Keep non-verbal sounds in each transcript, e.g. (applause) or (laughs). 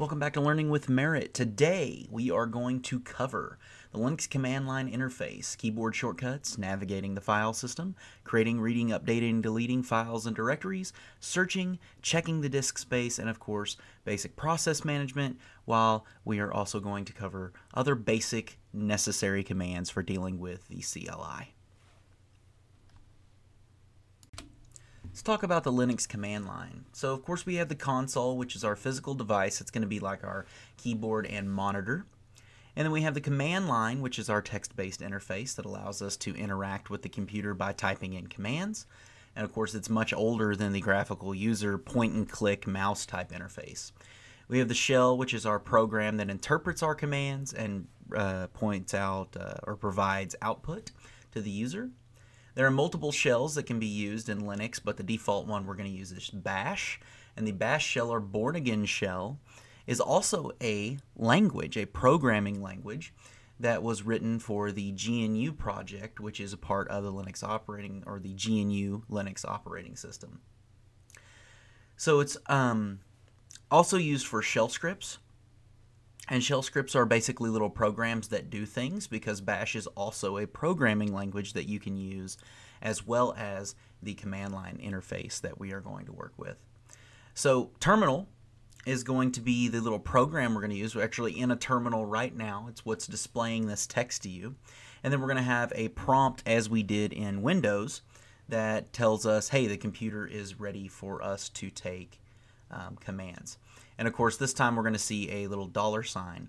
Welcome back to Learning with Merritt. Today we are going to cover the Linux command line interface, keyboard shortcuts, navigating the file system, creating, reading, updating, deleting files and directories, searching, checking the disk space, and of course basic process management, while we are also going to cover other basic necessary commands for dealing with the CLI. Let's talk about the Linux command line. So of course we have the console, which is our physical device. It's going to be like our keyboard and monitor. And then we have the command line, which is our text-based interface that allows us to interact with the computer by typing in commands. And of course it's much older than the graphical user point and click mouse type interface. We have the shell, which is our program that interprets our commands and uh, points out uh, or provides output to the user. There are multiple shells that can be used in Linux, but the default one we're going to use is Bash. And the Bash shell or Bourne Again shell is also a language, a programming language that was written for the GNU project, which is a part of the Linux operating or the GNU Linux operating system. So it's um, also used for shell scripts. And shell scripts are basically little programs that do things because Bash is also a programming language that you can use as well as the command line interface that we are going to work with. So terminal is going to be the little program we're going to use. We're actually in a terminal right now. It's what's displaying this text to you. And then we're going to have a prompt as we did in Windows that tells us, hey, the computer is ready for us to take um, commands. And of course, this time we're going to see a little dollar sign.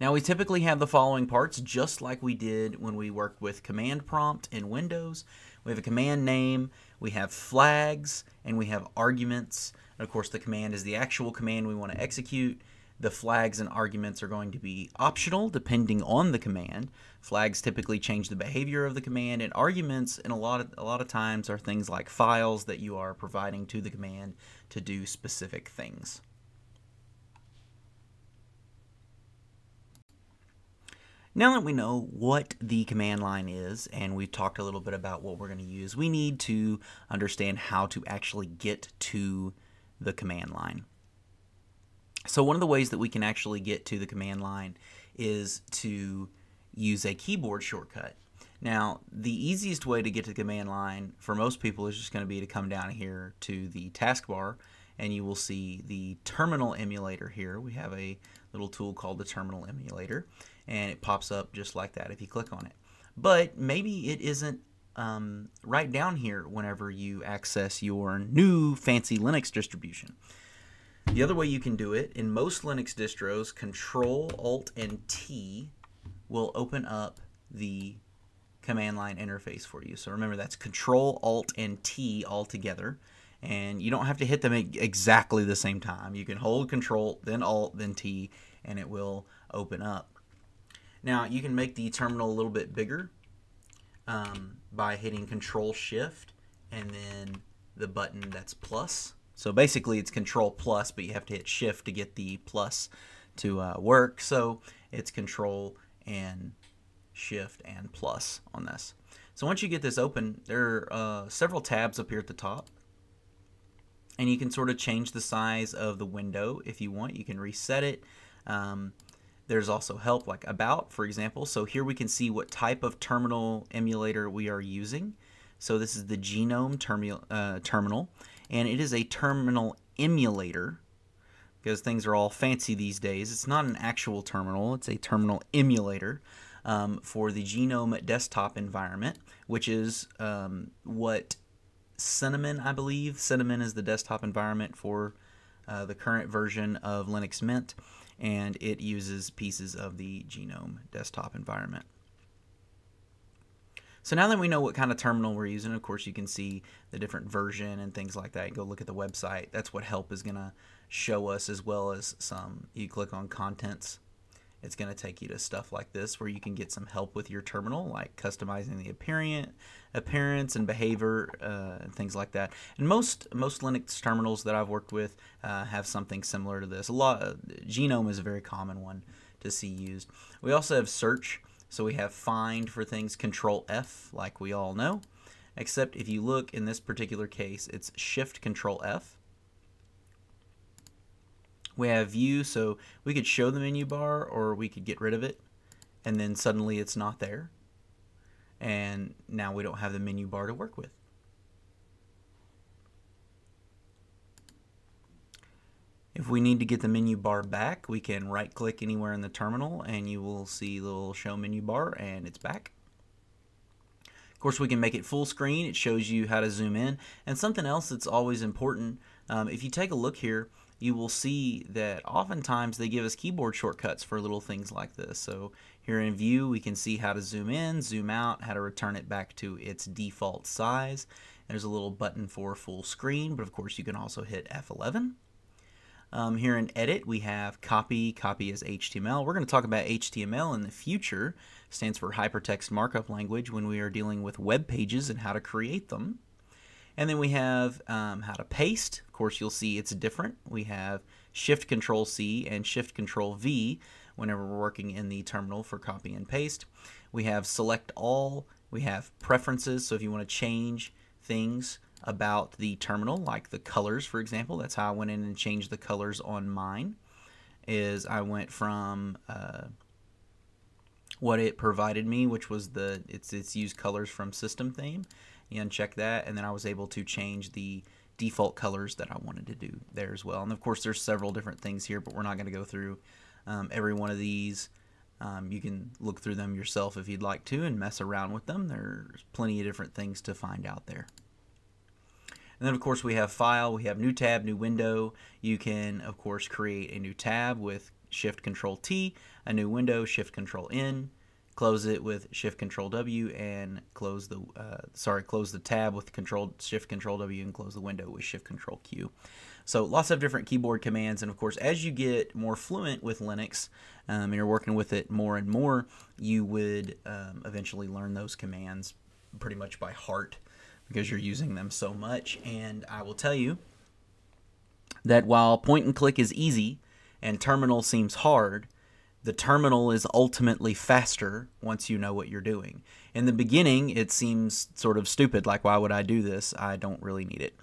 Now we typically have the following parts just like we did when we worked with command prompt in Windows. We have a command name, we have flags, and we have arguments. And of course the command is the actual command we want to execute. The flags and arguments are going to be optional depending on the command. Flags typically change the behavior of the command, and arguments in a lot of a lot of times are things like files that you are providing to the command to do specific things. Now that we know what the command line is, and we've talked a little bit about what we're going to use, we need to understand how to actually get to the command line. So one of the ways that we can actually get to the command line is to use a keyboard shortcut. Now, the easiest way to get to the command line for most people is just going to be to come down here to the taskbar and you will see the terminal emulator here. We have a little tool called the terminal emulator and it pops up just like that if you click on it. But maybe it isn't um, right down here whenever you access your new fancy Linux distribution. The other way you can do it, in most Linux distros, Control, Alt, and T will open up the command line interface for you. So remember that's Control, Alt, and T all together. And you don't have to hit them exactly the same time. You can hold Control, then Alt, then T, and it will open up. Now you can make the terminal a little bit bigger um, by hitting Control Shift and then the button that's plus so basically it's control plus, but you have to hit shift to get the plus to uh, work. So it's control and shift and plus on this. So once you get this open, there are uh, several tabs up here at the top. And you can sort of change the size of the window if you want. You can reset it. Um, there's also help like about, for example. So here we can see what type of terminal emulator we are using. So this is the GNOME termi uh, terminal and it is a terminal emulator because things are all fancy these days. It's not an actual terminal, it's a terminal emulator um, for the GNOME desktop environment, which is um, what Cinnamon, I believe. Cinnamon is the desktop environment for uh, the current version of Linux Mint, and it uses pieces of the GNOME desktop environment. So now that we know what kind of terminal we're using, of course you can see the different version and things like that. Go look at the website. That's what help is going to show us as well as some. You click on contents. It's going to take you to stuff like this where you can get some help with your terminal, like customizing the appearance, appearance and behavior, uh, and things like that. And most most Linux terminals that I've worked with uh, have something similar to this. A lot, uh, GNOME is a very common one to see used. We also have search. So we have find for things control F like we all know, except if you look in this particular case, it's shift control F. We have view, so we could show the menu bar or we could get rid of it and then suddenly it's not there. And now we don't have the menu bar to work with. If we need to get the menu bar back, we can right click anywhere in the terminal and you will see the little show menu bar and it's back. Of course, we can make it full screen. It shows you how to zoom in. And something else that's always important, um, if you take a look here, you will see that oftentimes they give us keyboard shortcuts for little things like this. So here in view, we can see how to zoom in, zoom out, how to return it back to its default size. There's a little button for full screen, but of course you can also hit F11. Um, here in edit, we have copy, copy as HTML. We're going to talk about HTML in the future. Stands for Hypertext Markup Language when we are dealing with web pages and how to create them. And then we have um, how to paste. Of course, you'll see it's different. We have Shift Control C and Shift Control V whenever we're working in the terminal for copy and paste. We have select all. We have preferences. So if you want to change things about the terminal, like the colors, for example. That's how I went in and changed the colors on mine. Is I went from uh, what it provided me, which was the it's it's used colors from system theme. Uncheck that, and then I was able to change the default colors that I wanted to do there as well. And of course, there's several different things here, but we're not going to go through um, every one of these. Um, you can look through them yourself if you'd like to and mess around with them. There's plenty of different things to find out there. And then, of course, we have File, we have New Tab, New Window. You can, of course, create a new tab with Shift Control T, a new window, Shift Control N, close it with Shift Control W, and close the uh, sorry, close the tab with Control Shift Control W, and close the window with Shift Control Q. So lots of different keyboard commands, and of course, as you get more fluent with Linux um, and you're working with it more and more, you would um, eventually learn those commands pretty much by heart because you're using them so much. And I will tell you that while point and click is easy and terminal seems hard, the terminal is ultimately faster once you know what you're doing. In the beginning, it seems sort of stupid, like, why would I do this? I don't really need it.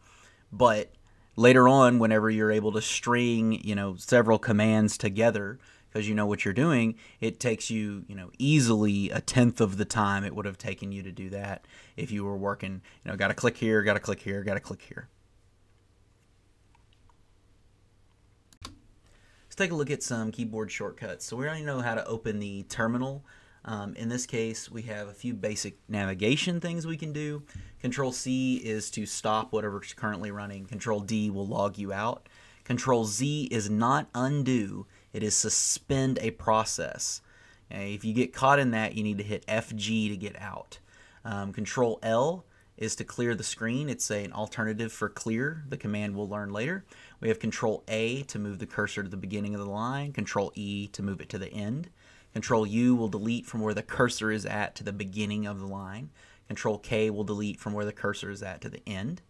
But later on, whenever you're able to string, you know, several commands together, because you know what you're doing, it takes you, you know, easily a tenth of the time it would have taken you to do that if you were working, you know, got to click here, got to click here, got to click here. Take a look at some keyboard shortcuts. So we already know how to open the terminal. Um, in this case, we have a few basic navigation things we can do. Control C is to stop whatever's currently running. Control D will log you out. Control Z is not undo it is suspend a process. Okay, if you get caught in that, you need to hit FG to get out. Um, control L is to clear the screen. It's a, an alternative for clear. The command we'll learn later. We have Control A to move the cursor to the beginning of the line. Control E to move it to the end. Control U will delete from where the cursor is at to the beginning of the line. Control K will delete from where the cursor is at to the end.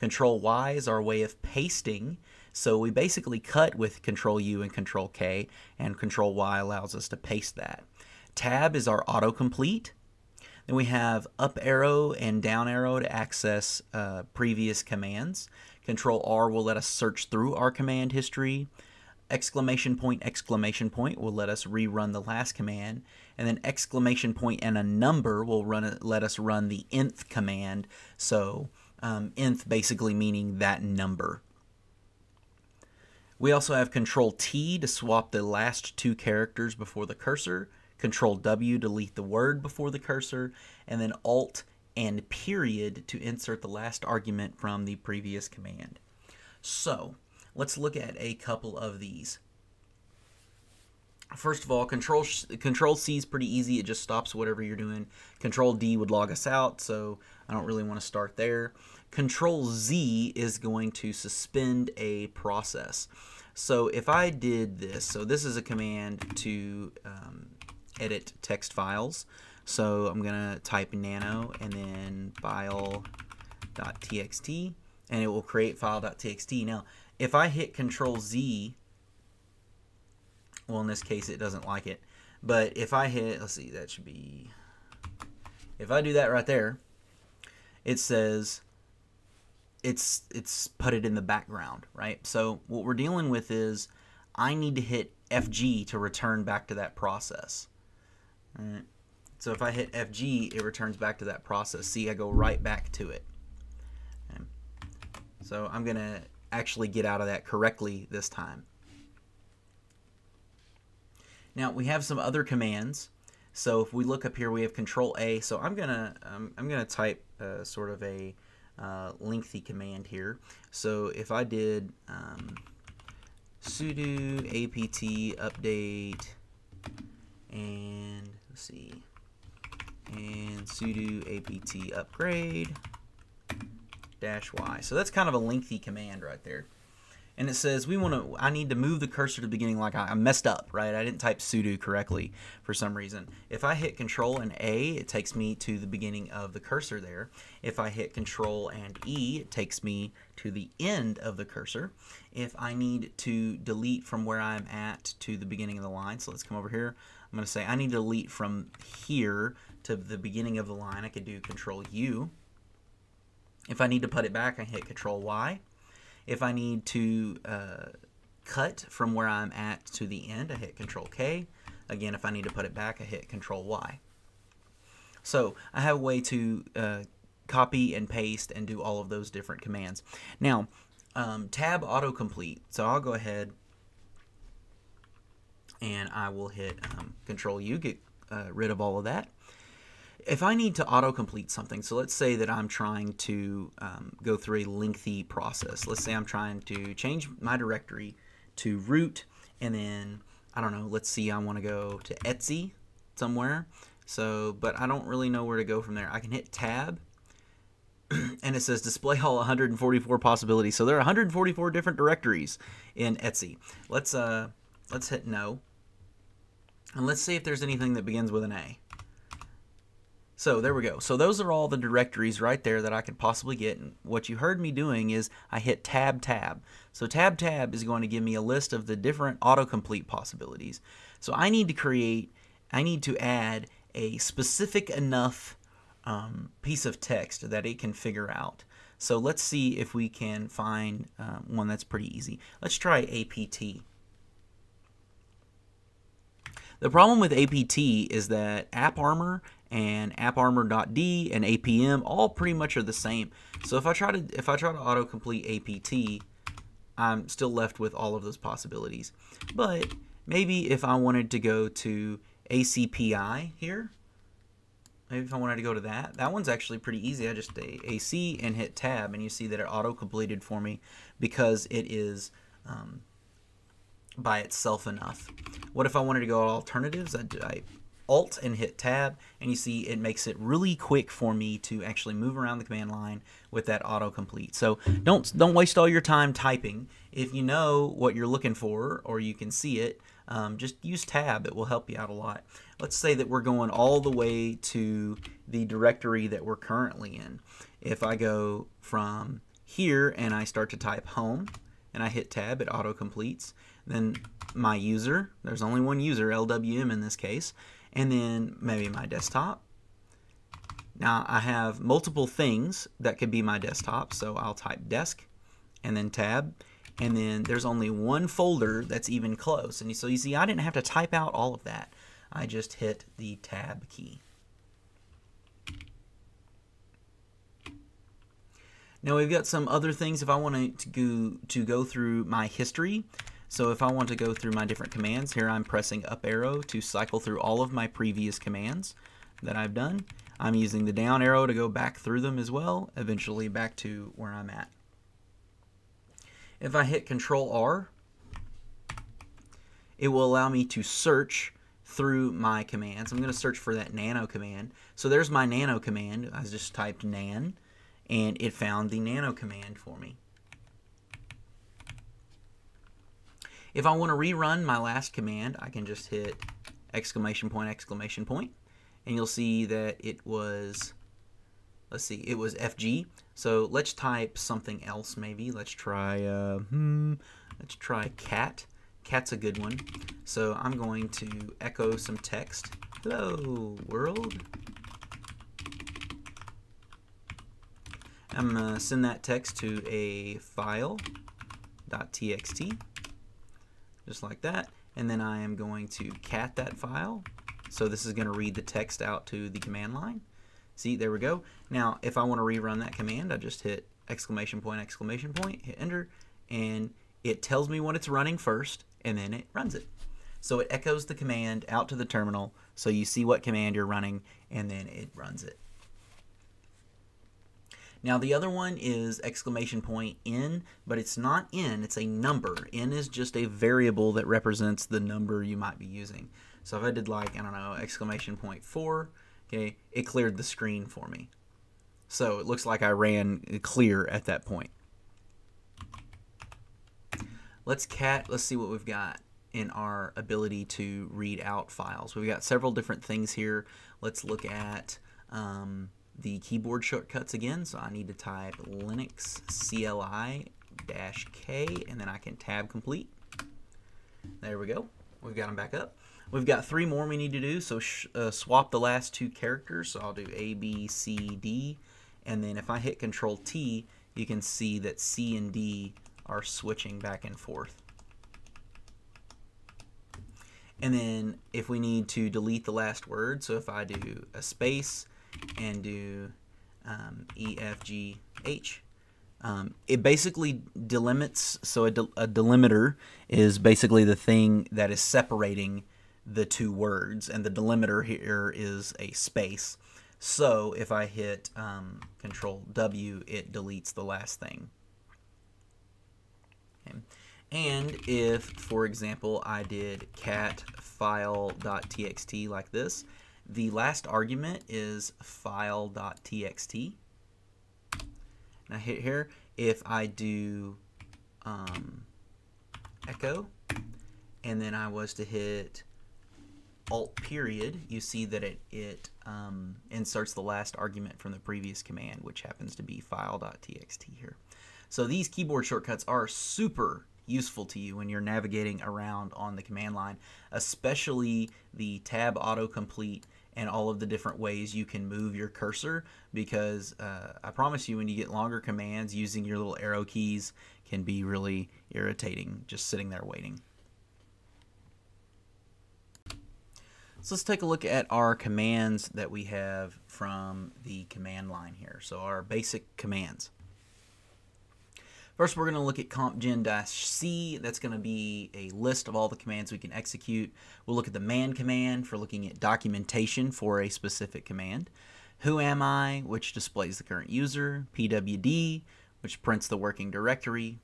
Control Y is our way of pasting so we basically cut with Control U and Control K, and Control Y allows us to paste that. Tab is our autocomplete. Then we have up arrow and down arrow to access uh, previous commands. Control R will let us search through our command history. Exclamation point, exclamation point will let us rerun the last command. And then exclamation point and a number will run let us run the nth command. So um, nth basically meaning that number. We also have Control T to swap the last two characters before the cursor, Control W delete the word before the cursor, and then Alt and period to insert the last argument from the previous command. So let's look at a couple of these. First of all, Control Control C is pretty easy. It just stops whatever you're doing. Control D would log us out, so I don't really want to start there. Control Z is going to suspend a process. So if I did this, so this is a command to um, edit text files. So I'm going to type nano and then file.txt and it will create file.txt. Now, if I hit Control Z, well, in this case, it doesn't like it. But if I hit, let's see, that should be, if I do that right there, it says it's it's put it in the background, right? So what we're dealing with is I need to hit FG to return back to that process. So if I hit FG, it returns back to that process. See, I go right back to it. So I'm going to actually get out of that correctly this time. Now we have some other commands. So if we look up here, we have Control A. So I'm gonna um, I'm gonna type uh, sort of a uh, lengthy command here. So if I did um, sudo apt update and let's see and sudo apt upgrade dash y. So that's kind of a lengthy command right there. And it says we want to I need to move the cursor to the beginning like I, I messed up right? I didn't type sudo correctly for some reason. If I hit control and A it takes me to the beginning of the cursor there. If I hit control and E it takes me to the end of the cursor. If I need to delete from where I'm at to the beginning of the line so let's come over here. I'm gonna say I need to delete from here to the beginning of the line I could do control U if I need to put it back I hit control Y if I need to uh, cut from where I'm at to the end, I hit Control K. Again, if I need to put it back, I hit Control Y. So I have a way to uh, copy and paste and do all of those different commands. Now, um, tab autocomplete. So I'll go ahead and I will hit um, Control U, get uh, rid of all of that if I need to autocomplete something, so let's say that I'm trying to um, go through a lengthy process. Let's say I'm trying to change my directory to root, and then, I don't know, let's see, I want to go to etc somewhere. So, but I don't really know where to go from there. I can hit tab, (clears throat) and it says display all 144 possibilities. So there are 144 different directories in etc. Let's, uh, let's hit no. And let's see if there's anything that begins with an A. So there we go. So those are all the directories right there that I could possibly get. And what you heard me doing is I hit tab tab. So tab tab is going to give me a list of the different autocomplete possibilities. So I need to create, I need to add a specific enough um, piece of text that it can figure out. So let's see if we can find uh, one that's pretty easy. Let's try APT. The problem with APT is that AppArmor and AppArmor.d and APM all pretty much are the same. So if I try to if I try to autocomplete APT, I'm still left with all of those possibilities. But maybe if I wanted to go to ACPI here, maybe if I wanted to go to that, that one's actually pretty easy. I just AC and hit tab, and you see that it auto-completed for me because it is um, by itself enough. What if I wanted to go alternatives? I, I Alt and hit Tab, and you see it makes it really quick for me to actually move around the command line with that autocomplete. So don't don't waste all your time typing. If you know what you're looking for or you can see it, um, just use Tab. It will help you out a lot. Let's say that we're going all the way to the directory that we're currently in. If I go from here and I start to type home and I hit Tab, it auto-completes. Then my user, there's only one user, LWM in this case, and then maybe my desktop. Now I have multiple things that could be my desktop, so I'll type desk and then tab, and then there's only one folder that's even close. And so you see, I didn't have to type out all of that. I just hit the tab key. Now we've got some other things if I want to go, to go through my history. So if I want to go through my different commands, here I'm pressing up arrow to cycle through all of my previous commands that I've done. I'm using the down arrow to go back through them as well, eventually back to where I'm at. If I hit Control R, it will allow me to search through my commands. I'm going to search for that nano command. So there's my nano command. I just typed nan, and it found the nano command for me. If I want to rerun my last command, I can just hit exclamation point, exclamation point, and you'll see that it was, let's see, it was FG. So let's type something else maybe. Let's try, uh, hmm, let's try cat. Cat's a good one. So I'm going to echo some text. Hello, world. I'm going to send that text to a file.txt. just like that. And then I am going to cat that file. So this is going to read the text out to the command line. See, there we go. Now, if I want to rerun that command, I just hit exclamation point, exclamation point, hit enter, and it tells me when it's running first, and then it runs it. So it echoes the command out to the terminal, so you see what command you're running, and then it runs it. Now the other one is exclamation point n, but it's not n, it's a number. n is just a variable that represents the number you might be using. So if I did like, I don't know, exclamation point 4, okay, it cleared the screen for me. So it looks like I ran clear at that point. Let's cat, let's see what we've got in our ability to read out files. We've got several different things here. Let's look at um, the keyboard shortcuts again. So I need to type Linux CLI dash K and then I can tab complete. There we go. We've got them back up. We've got three more we need to do. So uh, swap the last two characters. So I'll do A, B, C, D. And then if I hit Control T, you can see that C and D are switching back and forth. And then if we need to delete the last word, so if I do a space and do um, E, F, G, H, um, it basically delimits. So a, del a delimiter is basically the thing that is separating the two words, and the delimiter here is a space. So if I hit um, Control W, it deletes the last thing. Okay. And if, for example, I did cat file.txt like this, the last argument is file.txt. Now hit here, if I do um, echo, and then I was to hit alt period, you see that it, it um, inserts the last argument from the previous command, which happens to be file.txt here. So these keyboard shortcuts are super useful to you when you're navigating around on the command line, especially the tab autocomplete and all of the different ways you can move your cursor because uh, I promise you when you get longer commands using your little arrow keys can be really irritating just sitting there waiting. So let's take a look at our commands that we have from the command line here. So our basic commands. First, we're going to look at compgen-c. That's going to be a list of all the commands we can execute. We'll look at the man command for looking at documentation for a specific command. Who am I, which displays the current user. pwd, which prints the working directory.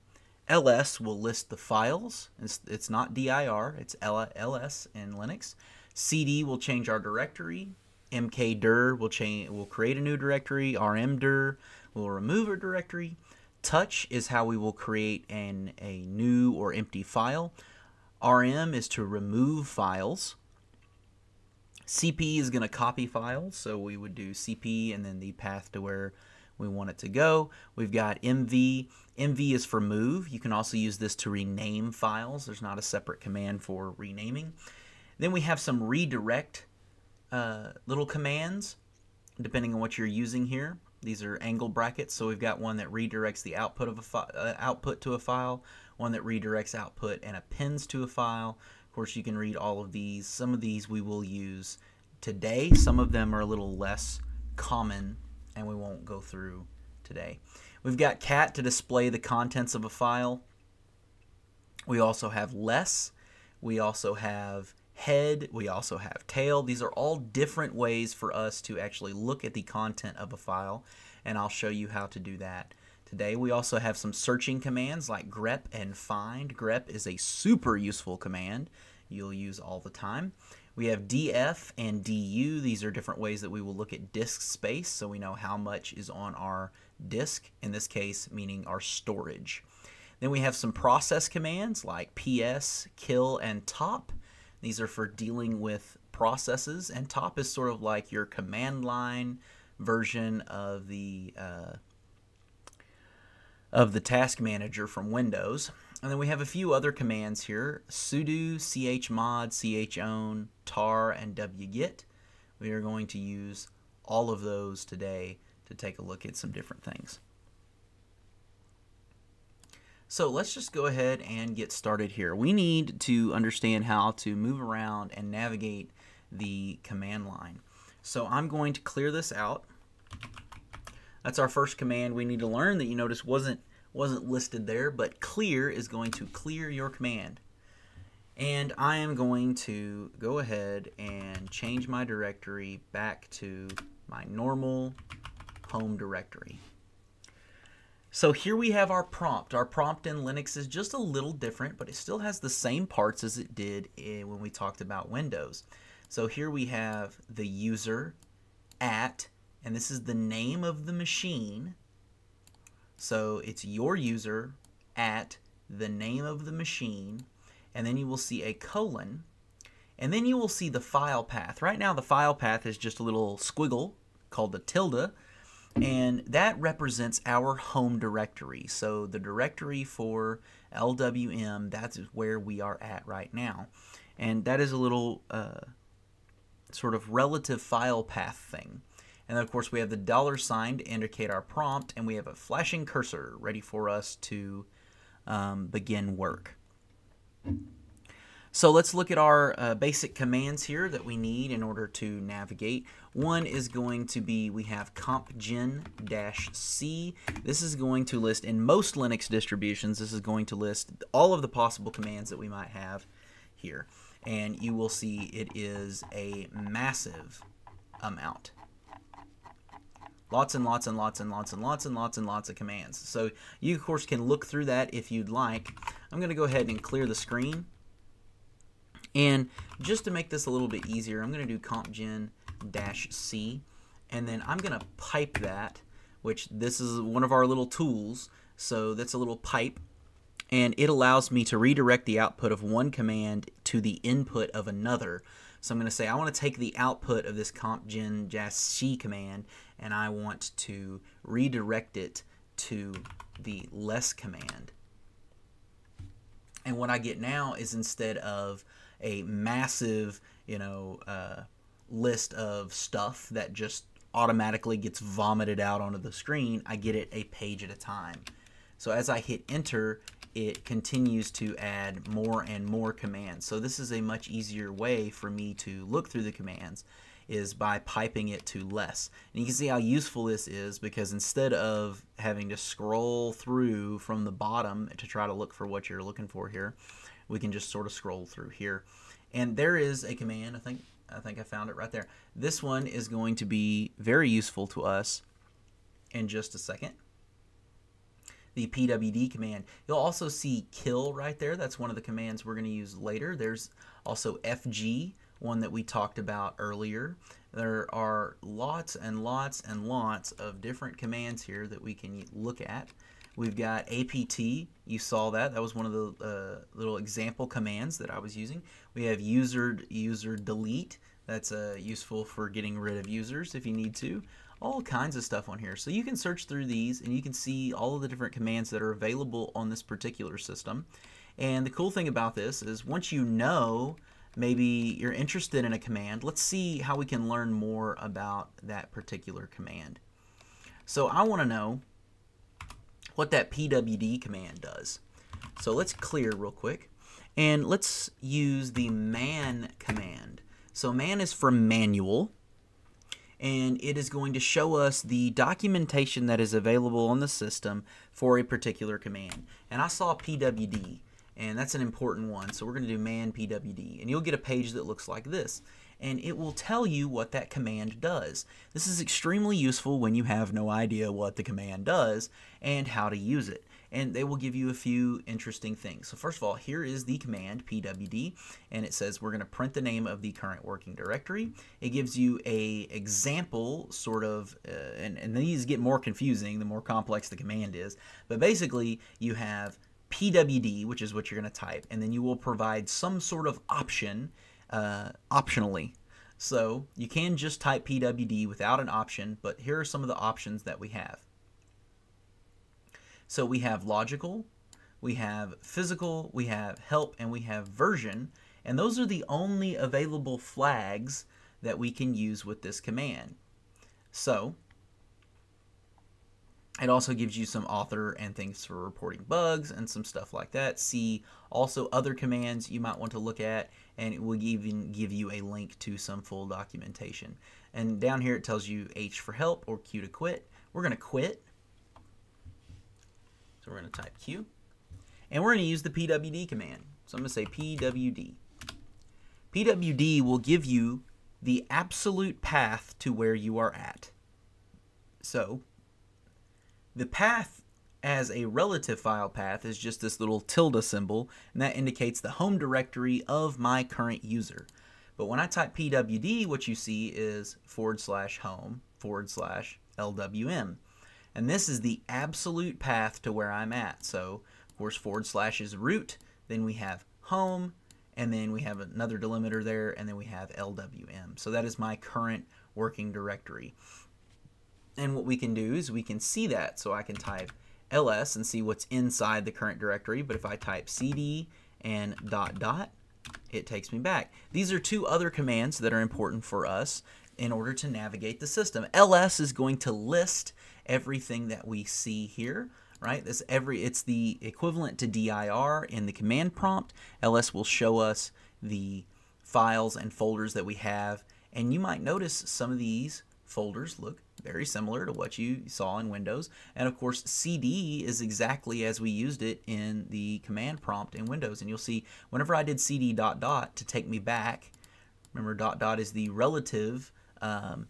ls will list the files. It's, it's not dir, it's ls in Linux. cd will change our directory. mkdir will change will create a new directory. rmdir will remove a directory. Touch is how we will create an, a new or empty file. RM is to remove files. CP is going to copy files, so we would do CP and then the path to where we want it to go. We've got MV. MV is for move. You can also use this to rename files. There's not a separate command for renaming. Then we have some redirect uh, little commands, depending on what you're using here. These are angle brackets, so we've got one that redirects the output of a uh, output to a file, one that redirects output and appends to a file. Of course, you can read all of these. Some of these we will use today. Some of them are a little less common, and we won't go through today. We've got cat to display the contents of a file. We also have less. We also have head, we also have tail. These are all different ways for us to actually look at the content of a file, and I'll show you how to do that today. We also have some searching commands like grep and find. grep is a super useful command you'll use all the time. We have df and du. These are different ways that we will look at disk space so we know how much is on our disk, in this case meaning our storage. Then we have some process commands like ps, kill, and top. These are for dealing with processes, and top is sort of like your command line version of the uh, of the task manager from Windows. And then we have a few other commands here, sudo, chmod, chown, tar, and wget. We are going to use all of those today to take a look at some different things. So let's just go ahead and get started here. We need to understand how to move around and navigate the command line. So I'm going to clear this out. That's our first command we need to learn that you notice wasn't wasn't listed there, but clear is going to clear your command. And I am going to go ahead and change my directory back to my normal home directory. So here we have our prompt. Our prompt in Linux is just a little different, but it still has the same parts as it did when we talked about Windows. So here we have the user at, and this is the name of the machine. So it's your user at the name of the machine, and then you will see a colon, and then you will see the file path. Right now the file path is just a little squiggle called the tilde, and that represents our home directory. So the directory for LWM, that's where we are at right now. And that is a little uh, sort of relative file path thing. And of course we have the dollar sign to indicate our prompt, and we have a flashing cursor ready for us to um, begin work. So let's look at our uh, basic commands here that we need in order to navigate. One is going to be, we have compgen-c. This is going to list, in most Linux distributions, this is going to list all of the possible commands that we might have here. And you will see it is a massive amount. Lots and lots and lots and lots and lots and lots and lots of commands. So you, of course, can look through that if you'd like. I'm going to go ahead and clear the screen and just to make this a little bit easier, I'm going to do compgen-c, and then I'm going to pipe that, which this is one of our little tools. So that's a little pipe, and it allows me to redirect the output of one command to the input of another. So I'm going to say I want to take the output of this compgen-c command, and I want to redirect it to the less command. And what I get now is instead of a massive, you know, uh, list of stuff that just automatically gets vomited out onto the screen, I get it a page at a time. So as I hit enter, it continues to add more and more commands. So this is a much easier way for me to look through the commands is by piping it to less. And you can see how useful this is because instead of having to scroll through from the bottom to try to look for what you're looking for here, we can just sort of scroll through here. And there is a command, I think I think I found it right there. This one is going to be very useful to us in just a second. The pwd command. You'll also see kill right there. That's one of the commands we're going to use later. There's also fg, one that we talked about earlier. There are lots and lots and lots of different commands here that we can look at. We've got apt, you saw that, that was one of the uh, little example commands that I was using. We have user, user delete, that's uh, useful for getting rid of users if you need to. All kinds of stuff on here. So you can search through these and you can see all of the different commands that are available on this particular system. And the cool thing about this is once you know maybe you're interested in a command, let's see how we can learn more about that particular command. So I want to know what that pwd command does. So let's clear real quick. And let's use the man command. So man is from manual, and it is going to show us the documentation that is available on the system for a particular command. And I saw pwd, and that's an important one. So we're going to do man pwd, and you'll get a page that looks like this and it will tell you what that command does. This is extremely useful when you have no idea what the command does and how to use it. And they will give you a few interesting things. So first of all, here is the command pwd, and it says we're going to print the name of the current working directory. It gives you a example sort of, uh, and, and these get more confusing the more complex the command is. But basically, you have pwd, which is what you're going to type, and then you will provide some sort of option uh, optionally. So you can just type PWD without an option, but here are some of the options that we have. So we have logical, we have physical, we have help, and we have version, and those are the only available flags that we can use with this command. So It also gives you some author and things for reporting bugs and some stuff like that. See also other commands you might want to look at, and it will even give you a link to some full documentation. And down here it tells you H for help or Q to quit. We're going to quit. So we're going to type Q. And we're going to use the pwd command. So I'm going to say pwd. pwd will give you the absolute path to where you are at. So the path as a relative file path is just this little tilde symbol, and that indicates the home directory of my current user. But when I type pwd, what you see is forward slash home forward slash lwm. And this is the absolute path to where I'm at. So, of course, forward slash is root, then we have home, and then we have another delimiter there, and then we have lwm. So that is my current working directory. And what we can do is we can see that. So I can type ls and see what's inside the current directory. But if I type cd and dot dot, it takes me back. These are two other commands that are important for us in order to navigate the system. ls is going to list everything that we see here right? This every it's the equivalent to dir in the command prompt. ls will show us the files and folders that we have, and you might notice some of these folders look very similar to what you saw in Windows. And of course, CD is exactly as we used it in the command prompt in Windows. And you'll see whenever I did CD dot dot to take me back, remember dot dot is the relative um,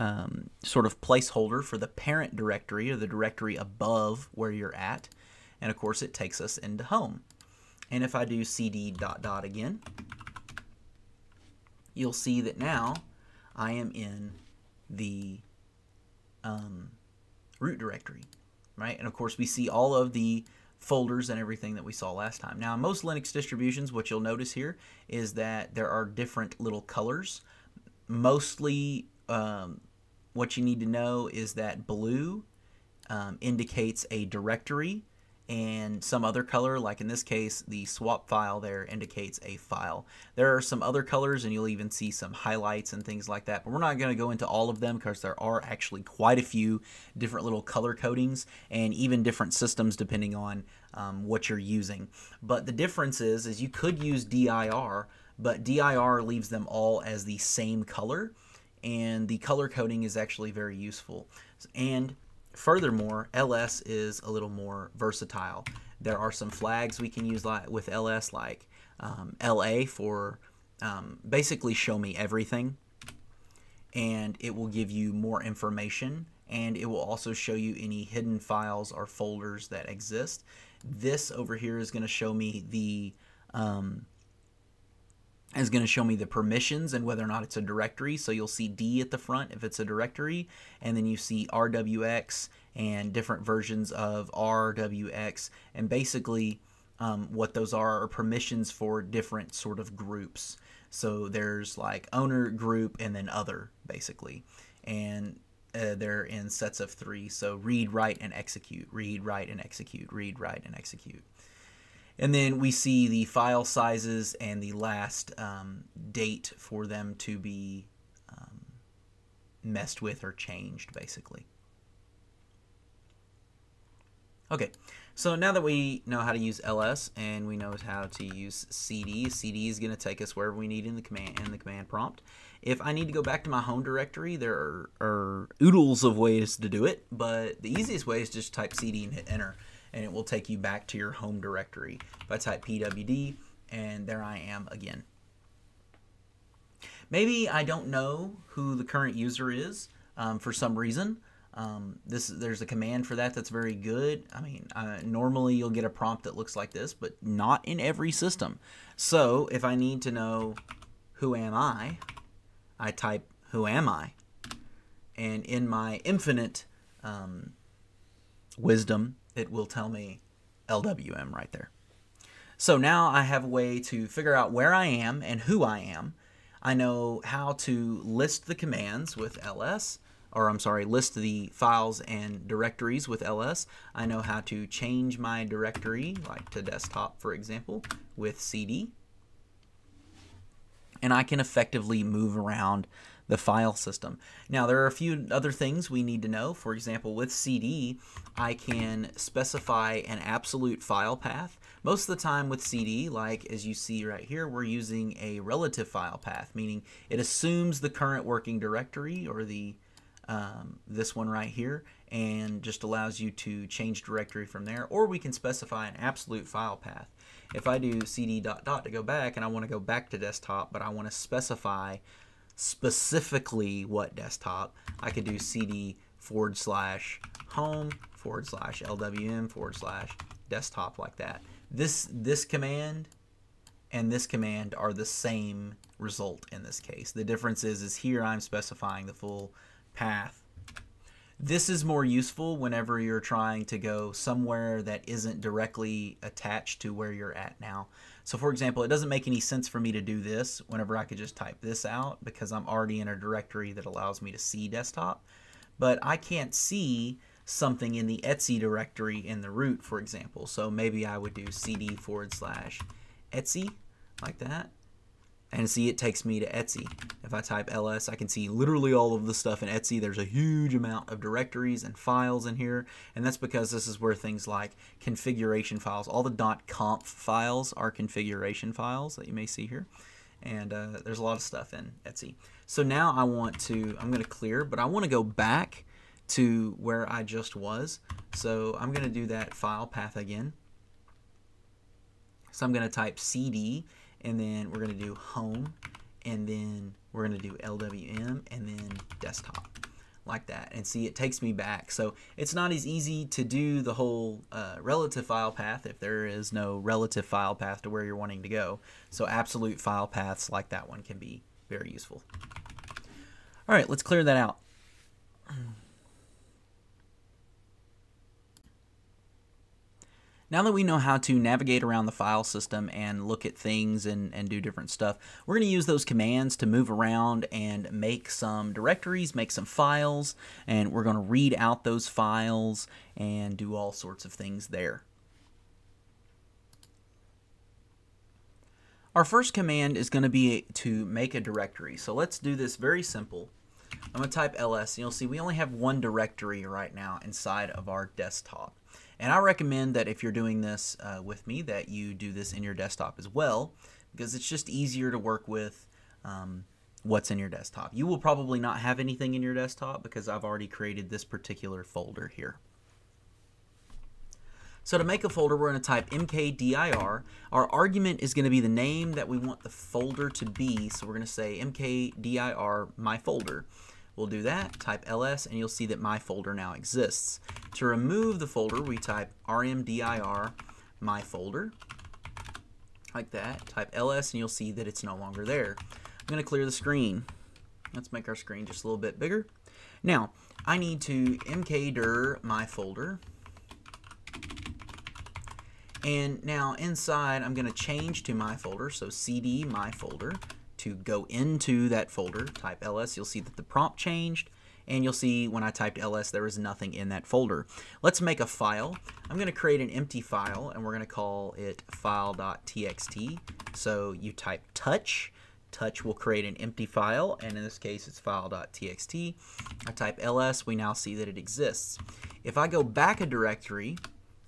um, sort of placeholder for the parent directory or the directory above where you're at. And of course, it takes us into home. And if I do CD dot dot again, you'll see that now I am in the um, root directory, right? And of course, we see all of the folders and everything that we saw last time. Now, most Linux distributions, what you'll notice here is that there are different little colors. Mostly, um, what you need to know is that blue um, indicates a directory and some other color, like in this case, the swap file there indicates a file. There are some other colors, and you'll even see some highlights and things like that, but we're not going to go into all of them because there are actually quite a few different little color codings and even different systems depending on um, what you're using. But the difference is, is you could use DIR, but DIR leaves them all as the same color, and the color coding is actually very useful. And Furthermore, ls is a little more versatile. There are some flags we can use with ls like um, la for um, basically show me everything and it will give you more information and it will also show you any hidden files or folders that exist. This over here is going to show me the um, is going to show me the permissions and whether or not it's a directory. So you'll see D at the front if it's a directory, and then you see RWX and different versions of RWX, and basically um, what those are are permissions for different sort of groups. So there's like owner group and then other basically, and uh, they're in sets of three. So read, write, and execute. Read, write, and execute. Read, write, and execute. And then we see the file sizes and the last um, date for them to be um, messed with or changed, basically. Okay, so now that we know how to use ls and we know how to use cd, cd is going to take us wherever we need in the command in the command prompt. If I need to go back to my home directory, there are, are oodles of ways to do it, but the easiest way is just type cd and hit enter and it will take you back to your home directory. If I type pwd, and there I am again. Maybe I don't know who the current user is um, for some reason. Um, this there's a command for that that's very good. I mean, uh, normally you'll get a prompt that looks like this, but not in every system. So if I need to know who am I, I type who am I, and in my infinite um, wisdom, it will tell me LWM right there. So now I have a way to figure out where I am and who I am. I know how to list the commands with ls, or I'm sorry, list the files and directories with ls. I know how to change my directory, like to desktop, for example, with cd. And I can effectively move around the file system. Now, there are a few other things we need to know. For example, with CD, I can specify an absolute file path. Most of the time with CD, like as you see right here, we're using a relative file path, meaning it assumes the current working directory or the um, this one right here and just allows you to change directory from there or we can specify an absolute file path. If I do cd dot dot to go back and I want to go back to desktop but I want to specify specifically what desktop, I could do cd forward slash home forward slash lwm forward slash desktop like that. This, this command and this command are the same result in this case. The difference is, is here I'm specifying the full path. This is more useful whenever you're trying to go somewhere that isn't directly attached to where you're at now. So for example, it doesn't make any sense for me to do this whenever I could just type this out because I'm already in a directory that allows me to see desktop. But I can't see something in the etc directory in the root, for example. So maybe I would do cd forward slash etc like that and see it takes me to etc. If I type ls, I can see literally all of the stuff in etc. There's a huge amount of directories and files in here, and that's because this is where things like configuration files, all the .conf files are configuration files that you may see here, and uh, there's a lot of stuff in etc. So now I want to, I'm going to clear, but I want to go back to where I just was. So I'm going to do that file path again. So I'm going to type cd and then we're going to do home, and then we're going to do LWM, and then desktop like that. And see it takes me back. So it's not as easy to do the whole uh, relative file path if there is no relative file path to where you're wanting to go. So absolute file paths like that one can be very useful. All right let's clear that out Now that we know how to navigate around the file system and look at things and, and do different stuff, we're going to use those commands to move around and make some directories, make some files, and we're going to read out those files and do all sorts of things there. Our first command is going to be to make a directory. So let's do this very simple. I'm going to type ls, and you'll see we only have one directory right now inside of our desktop. And I recommend that if you're doing this uh, with me, that you do this in your desktop as well, because it's just easier to work with um, what's in your desktop. You will probably not have anything in your desktop because I've already created this particular folder here. So to make a folder, we're going to type mkdir. Our argument is going to be the name that we want the folder to be. So we're going to say mkdir my folder. We'll do that, type ls, and you'll see that my folder now exists. To remove the folder, we type rmdir my folder, like that. Type ls, and you'll see that it's no longer there. I'm going to clear the screen. Let's make our screen just a little bit bigger. Now, I need to mkdir my folder. And now inside, I'm going to change to my folder, so cd my folder to go into that folder, type ls, you'll see that the prompt changed, and you'll see when I typed ls there was nothing in that folder. Let's make a file. I'm going to create an empty file, and we're going to call it file.txt. So you type touch, touch will create an empty file, and in this case it's file.txt. I type ls, we now see that it exists. If I go back a directory,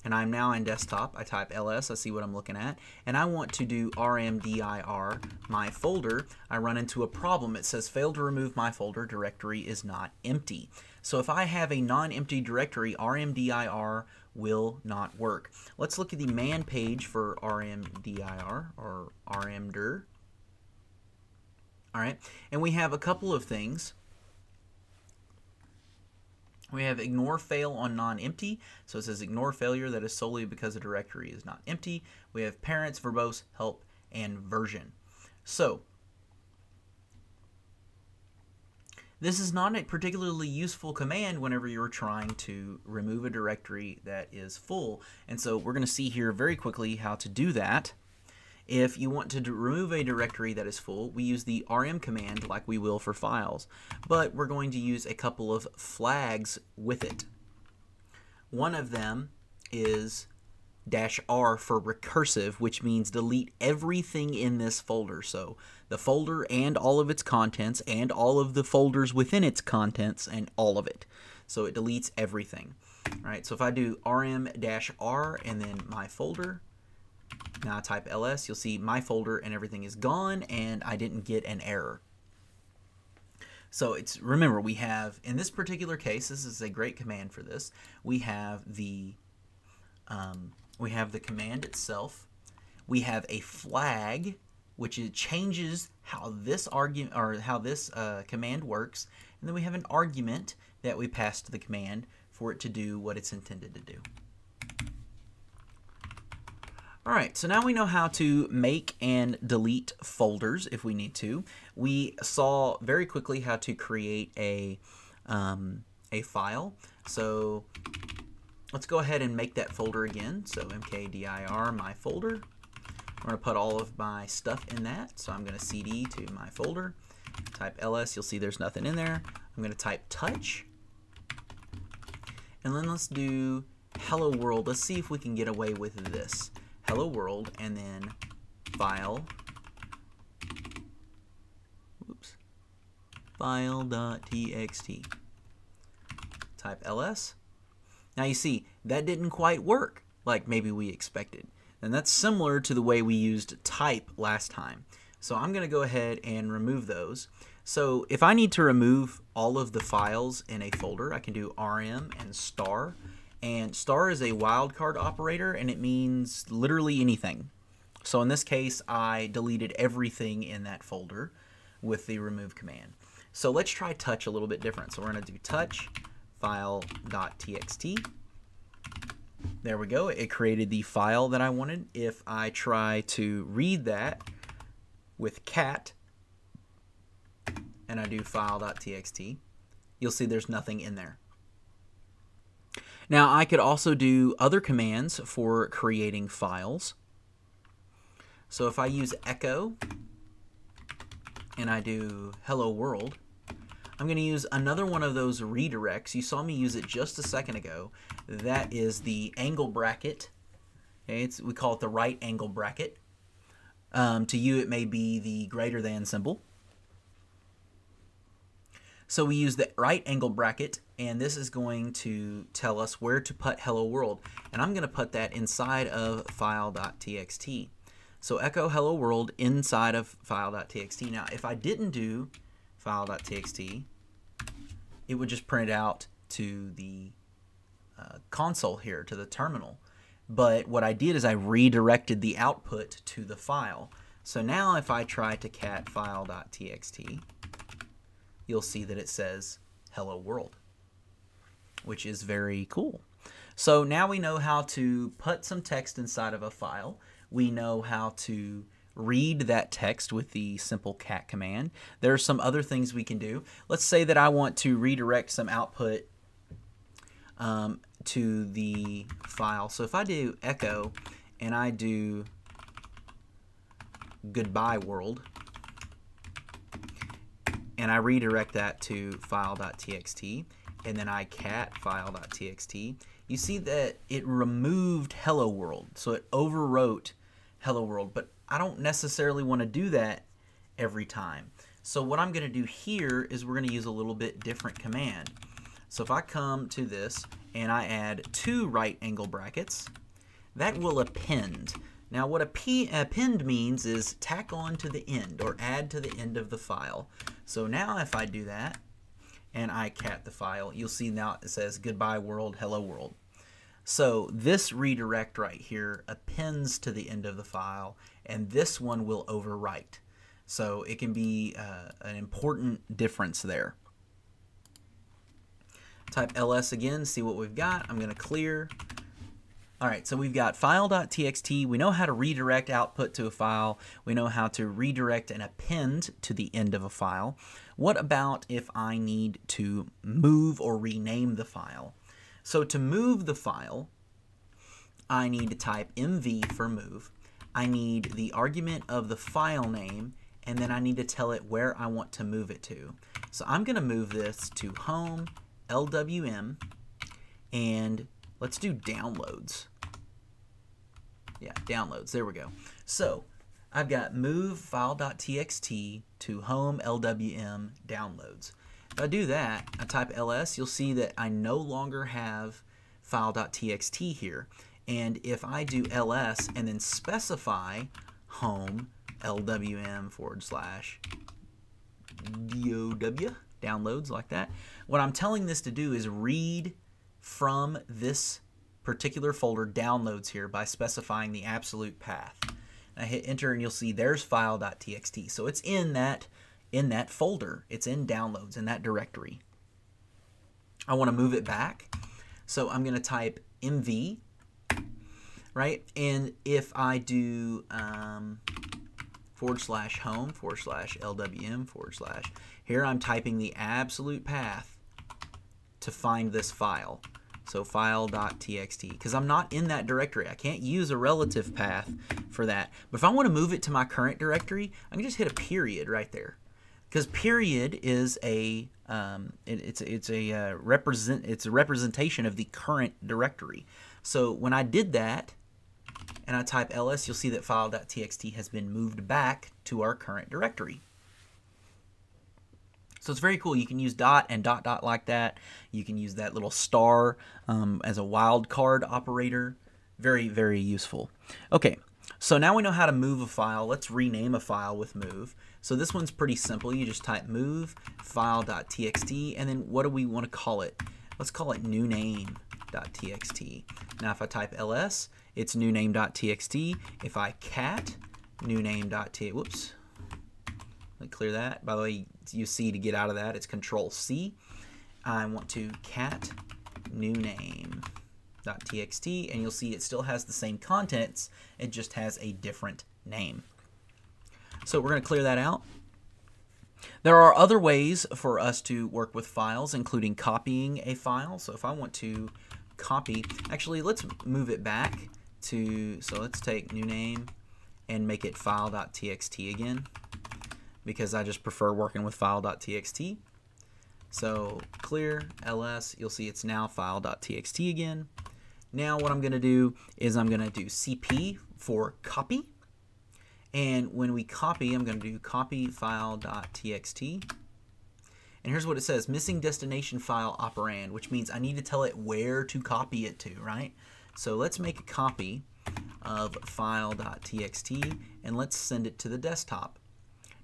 and I'm now in desktop. I type ls, I see what I'm looking at, and I want to do rmdir my folder. I run into a problem. It says failed to remove my folder directory is not empty. So if I have a non-empty directory, rmdir will not work. Let's look at the man page for rmdir or rmdir. All right, and we have a couple of things. We have ignore fail on non-empty. So it says ignore failure that is solely because the directory is not empty. We have parents, verbose, help, and version. So this is not a particularly useful command whenever you're trying to remove a directory that is full. And so we're going to see here very quickly how to do that. If you want to remove a directory that is full, we use the rm command like we will for files, but we're going to use a couple of flags with it. One of them is dash R for recursive, which means delete everything in this folder. So the folder and all of its contents and all of the folders within its contents and all of it. So it deletes everything. All right, so if I do rm-r and then my folder, now I type ls, you'll see my folder and everything is gone and I didn't get an error. So it's remember we have in this particular case, this is a great command for this. We have the um, we have the command itself. We have a flag, which changes how this argument or how this uh, command works, and then we have an argument that we pass to the command for it to do what it's intended to do. All right, so now we know how to make and delete folders if we need to. We saw very quickly how to create a, um, a file. So let's go ahead and make that folder again. So mkdir, my folder. I'm to put all of my stuff in that. So I'm going to cd to my folder, type ls. You'll see there's nothing in there. I'm going to type touch. And then let's do hello world. Let's see if we can get away with this. Hello world and then file oops file.txt type ls now you see, that didn't quite work like maybe we expected. And that's similar to the way we used type last time. So I'm going to go ahead and remove those. So if I need to remove all of the files in a folder, I can do rm and star. And star is a wildcard operator and it means literally anything. So in this case, I deleted everything in that folder with the remove command. So let's try touch a little bit different. So we're going to do touch file.txt. There we go. It created the file that I wanted. If I try to read that with cat and I do file.txt, you'll see there's nothing in there. Now I could also do other commands for creating files. So if I use echo and I do hello world, I'm going to use another one of those redirects. You saw me use it just a second ago. That is the angle bracket. Okay, it's, we call it the right angle bracket. Um, to you, it may be the greater than symbol. So we use the right angle bracket, and this is going to tell us where to put hello world. And I'm going to put that inside of file.txt. So echo hello world inside of file.txt. Now, if I didn't do file.txt, it would just print out to the uh, console here, to the terminal. But what I did is I redirected the output to the file. So now if I try to cat file.txt, you'll see that it says hello world, which is very cool. So now we know how to put some text inside of a file. We know how to read that text with the simple cat command. There are some other things we can do. Let's say that I want to redirect some output um, to the file. So if I do echo and I do goodbye world and I redirect that to file.txt and then I cat file.txt, you see that it removed hello world. So it overwrote hello world, but I don't necessarily want to do that every time. So what I'm going to do here is we're going to use a little bit different command. So if I come to this and I add two right angle brackets, that will append. Now what a p append means is tack on to the end or add to the end of the file. So now if I do that and I cat the file, you'll see now it says goodbye world, hello world. So this redirect right here appends to the end of the file, and this one will overwrite. So it can be uh, an important difference there. Type ls again, see what we've got. I'm going to clear. All right, so we've got file.txt. We know how to redirect output to a file. We know how to redirect and append to the end of a file. What about if I need to move or rename the file? So to move the file, I need to type mv for move. I need the argument of the file name, and then I need to tell it where I want to move it to. So I'm going to move this to home LWM, and let's do downloads. Yeah, downloads. There we go. So I've got move file.txt to home LWM downloads. If I do that, I type ls, you'll see that I no longer have file.txt here. And if I do ls and then specify home LWM forward slash DOW, downloads like that, what I'm telling this to do is read from this particular folder downloads here by specifying the absolute path. I hit enter and you'll see there's file.txt. So it's in that in that folder. It's in downloads in that directory. I want to move it back. So I'm going to type mv, right? And if I do um, forward slash home forward slash lwm forward slash, here I'm typing the absolute path to find this file. So file.txt, because I'm not in that directory. I can't use a relative path for that. But if I want to move it to my current directory, I can just hit a period right there. Because period is a um, it, it's it's a uh, represent it's a representation of the current directory. So when I did that, and I type ls, you'll see that file.txt has been moved back to our current directory. So it's very cool. You can use dot and dot dot like that. You can use that little star um, as a wildcard operator. Very, very useful. Okay, so now we know how to move a file. Let's rename a file with move. So this one's pretty simple. You just type move file.txt and then what do we want to call it? Let's call it new name.txt. Now if I type ls, it's new name.txt. If I cat new name.txt, whoops, clear that. By the way, you see to get out of that, it's Control C. I want to cat new name txt and you'll see it still has the same contents it just has a different name so we're going to clear that out there are other ways for us to work with files including copying a file so if I want to copy actually let's move it back to so let's take new name and make it file.txt again because I just prefer working with file.txt. So clear ls, you'll see it's now file.txt again. Now what I'm going to do is I'm going to do cp for copy. And when we copy, I'm going to do copy file.txt. And here's what it says, missing destination file operand, which means I need to tell it where to copy it to, right? So let's make a copy of file.txt and let's send it to the desktop.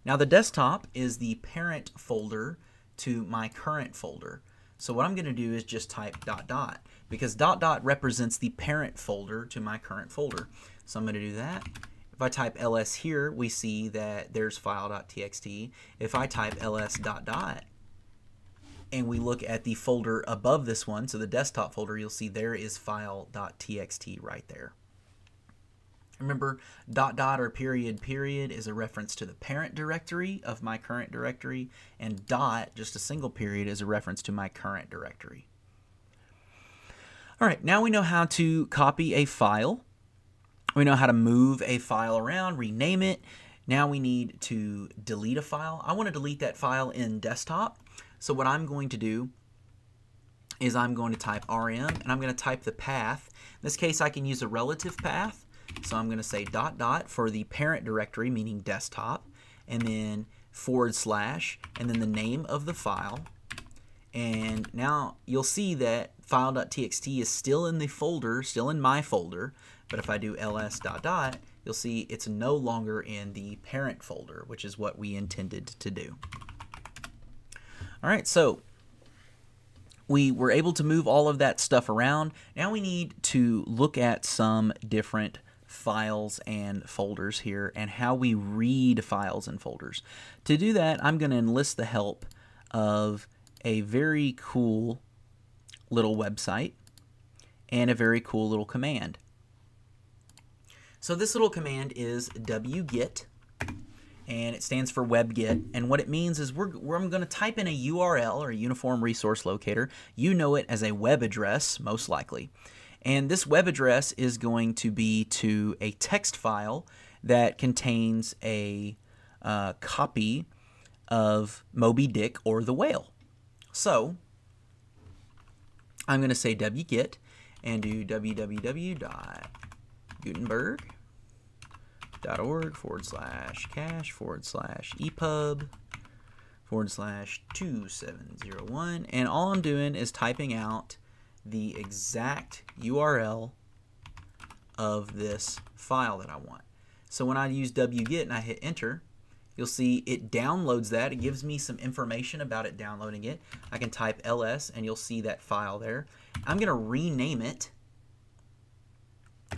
Now the desktop is the parent folder to my current folder. So what I'm going to do is just type dot dot because dot dot represents the parent folder to my current folder. So I'm going to do that. If I type ls here, we see that there's file.txt. If I type ls dot dot and we look at the folder above this one, so the desktop folder, you'll see there is file.txt right there. Remember, dot dot or period period is a reference to the parent directory of my current directory, and dot, just a single period, is a reference to my current directory. All right, now we know how to copy a file. We know how to move a file around, rename it. Now we need to delete a file. I want to delete that file in desktop. So what I'm going to do is I'm going to type rm and I'm going to type the path. In this case, I can use a relative path so I'm going to say dot dot for the parent directory, meaning desktop, and then forward slash, and then the name of the file. And now you'll see that file.txt is still in the folder, still in my folder, but if I do ls dot dot, you'll see it's no longer in the parent folder, which is what we intended to do. All right, so we were able to move all of that stuff around. Now we need to look at some different files and folders here and how we read files and folders. To do that, I'm going to enlist the help of a very cool little website and a very cool little command. So this little command is wget and it stands for webget and what it means is we're, we're I'm going to type in a URL or a uniform resource locator. You know it as a web address most likely. And this web address is going to be to a text file that contains a uh, copy of Moby Dick or the whale. So I'm going to say wget and do www.wget gutenberg.org forward slash cache forward slash epub forward slash 2701. And all I'm doing is typing out the exact URL of this file that I want. So when I use wget and I hit enter, you'll see it downloads that. It gives me some information about it downloading it. I can type ls and you'll see that file there. I'm going to rename it.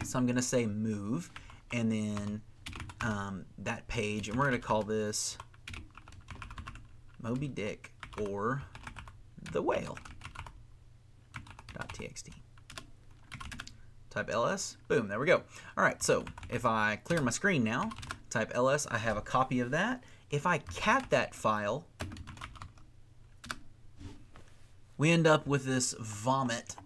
So I'm going to say move and then um, that page, and we're going to call this Moby Dick or the whale. .txt. Type ls, boom, there we go. All right, so if I clear my screen now, type ls, I have a copy of that. If I cat that file, we end up with this vomit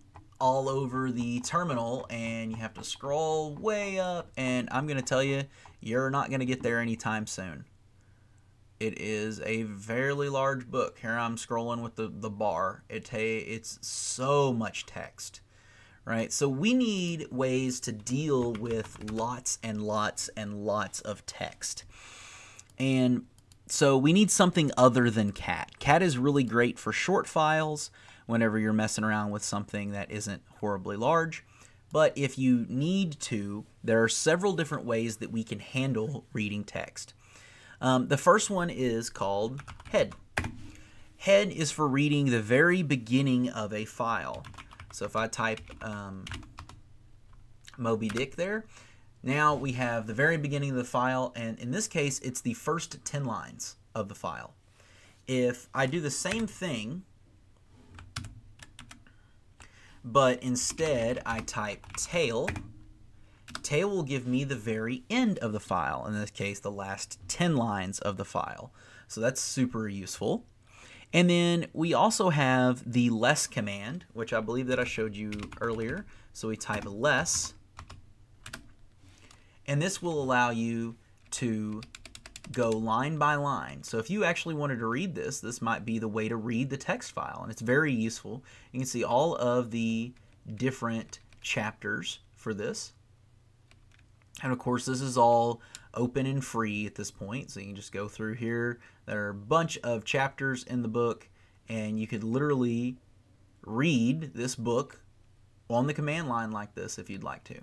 all over the terminal and you have to scroll way up and I'm going to tell you, you're not going to get there anytime soon. It is a fairly large book. Here I'm scrolling with the, the bar. It it's so much text, right? So we need ways to deal with lots and lots and lots of text. And so we need something other than cat. Cat is really great for short files whenever you're messing around with something that isn't horribly large. But if you need to, there are several different ways that we can handle reading text. Um, the first one is called head. Head is for reading the very beginning of a file. So if I type um, Moby Dick there, now we have the very beginning of the file, and in this case, it's the first 10 lines of the file. If I do the same thing, but instead I type tail, tail will give me the very end of the file, in this case the last 10 lines of the file. So that's super useful. And then we also have the less command, which I believe that I showed you earlier. So we type less, and this will allow you to go line by line. So if you actually wanted to read this, this might be the way to read the text file, and it's very useful. You can see all of the different chapters for this. And of course, this is all open and free at this point, so you can just go through here. There are a bunch of chapters in the book, and you could literally read this book on the command line like this if you'd like to.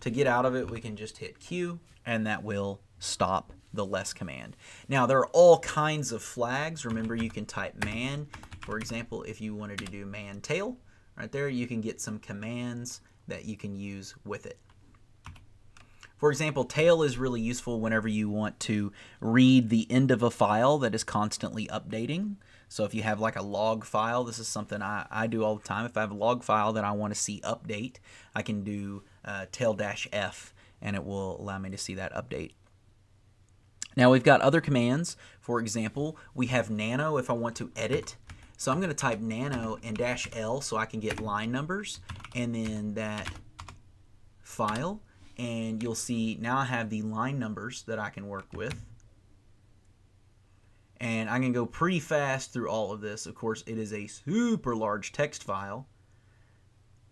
To get out of it, we can just hit Q, and that will stop the less command. Now, there are all kinds of flags. Remember, you can type man. For example, if you wanted to do man tail, right there, you can get some commands that you can use with it. For example, tail is really useful whenever you want to read the end of a file that is constantly updating. So if you have like a log file, this is something I, I do all the time. If I have a log file that I want to see update, I can do uh, tail-f and it will allow me to see that update. Now we've got other commands. For example, we have nano if I want to edit. So I'm going to type nano and dash L so I can get line numbers and then that file and you'll see now I have the line numbers that I can work with. And I can go pretty fast through all of this. Of course, it is a super large text file.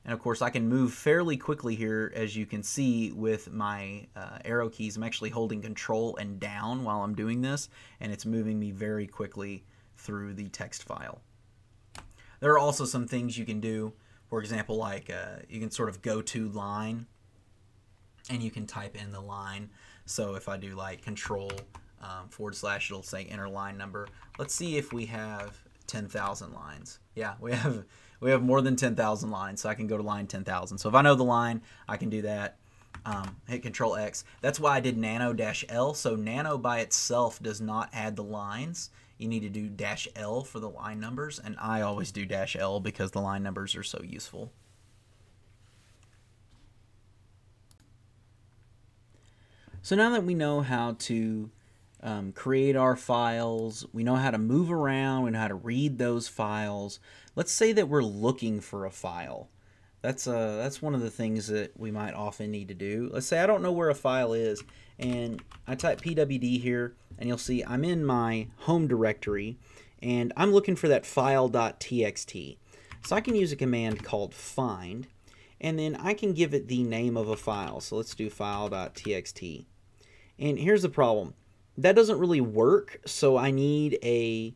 And of course, I can move fairly quickly here, as you can see with my uh, arrow keys. I'm actually holding control and down while I'm doing this, and it's moving me very quickly through the text file. There are also some things you can do. For example, like uh, you can sort of go to line and you can type in the line. So if I do like control um, forward slash, it'll say enter line number. Let's see if we have 10,000 lines. Yeah, we have we have more than 10,000 lines, so I can go to line 10,000. So if I know the line, I can do that. Um, hit Control X. That's why I did Nano dash L. So Nano by itself does not add the lines. You need to do dash L for the line numbers, and I always do dash L because the line numbers are so useful. So now that we know how to um, create our files, we know how to move around, we know how to read those files. Let's say that we're looking for a file. That's uh, that's one of the things that we might often need to do. Let's say I don't know where a file is, and I type pwd here, and you'll see I'm in my home directory, and I'm looking for that file.txt. So I can use a command called find, and then I can give it the name of a file. So let's do file.txt. And here's the problem. That doesn't really work, so I need a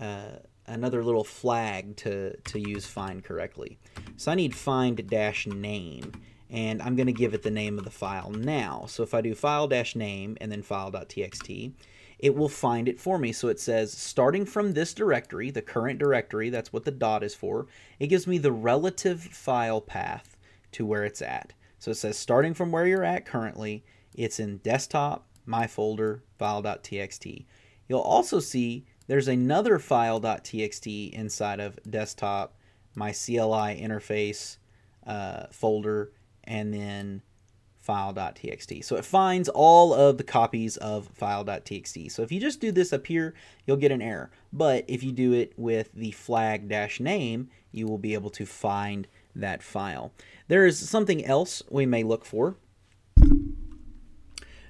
uh, another little flag to, to use find correctly. So I need find dash name, and I'm going to give it the name of the file now. So if I do file dash name and then file.txt, it will find it for me. So it says starting from this directory, the current directory, that's what the dot is for, it gives me the relative file path to where it's at. So it says starting from where you're at currently, it's in desktop, my folder, file.txt. You'll also see there's another file.txt inside of desktop, my CLI interface uh, folder, and then file.txt. So it finds all of the copies of file.txt. So if you just do this up here, you'll get an error. But if you do it with the flag dash name, you will be able to find that file. There is something else we may look for.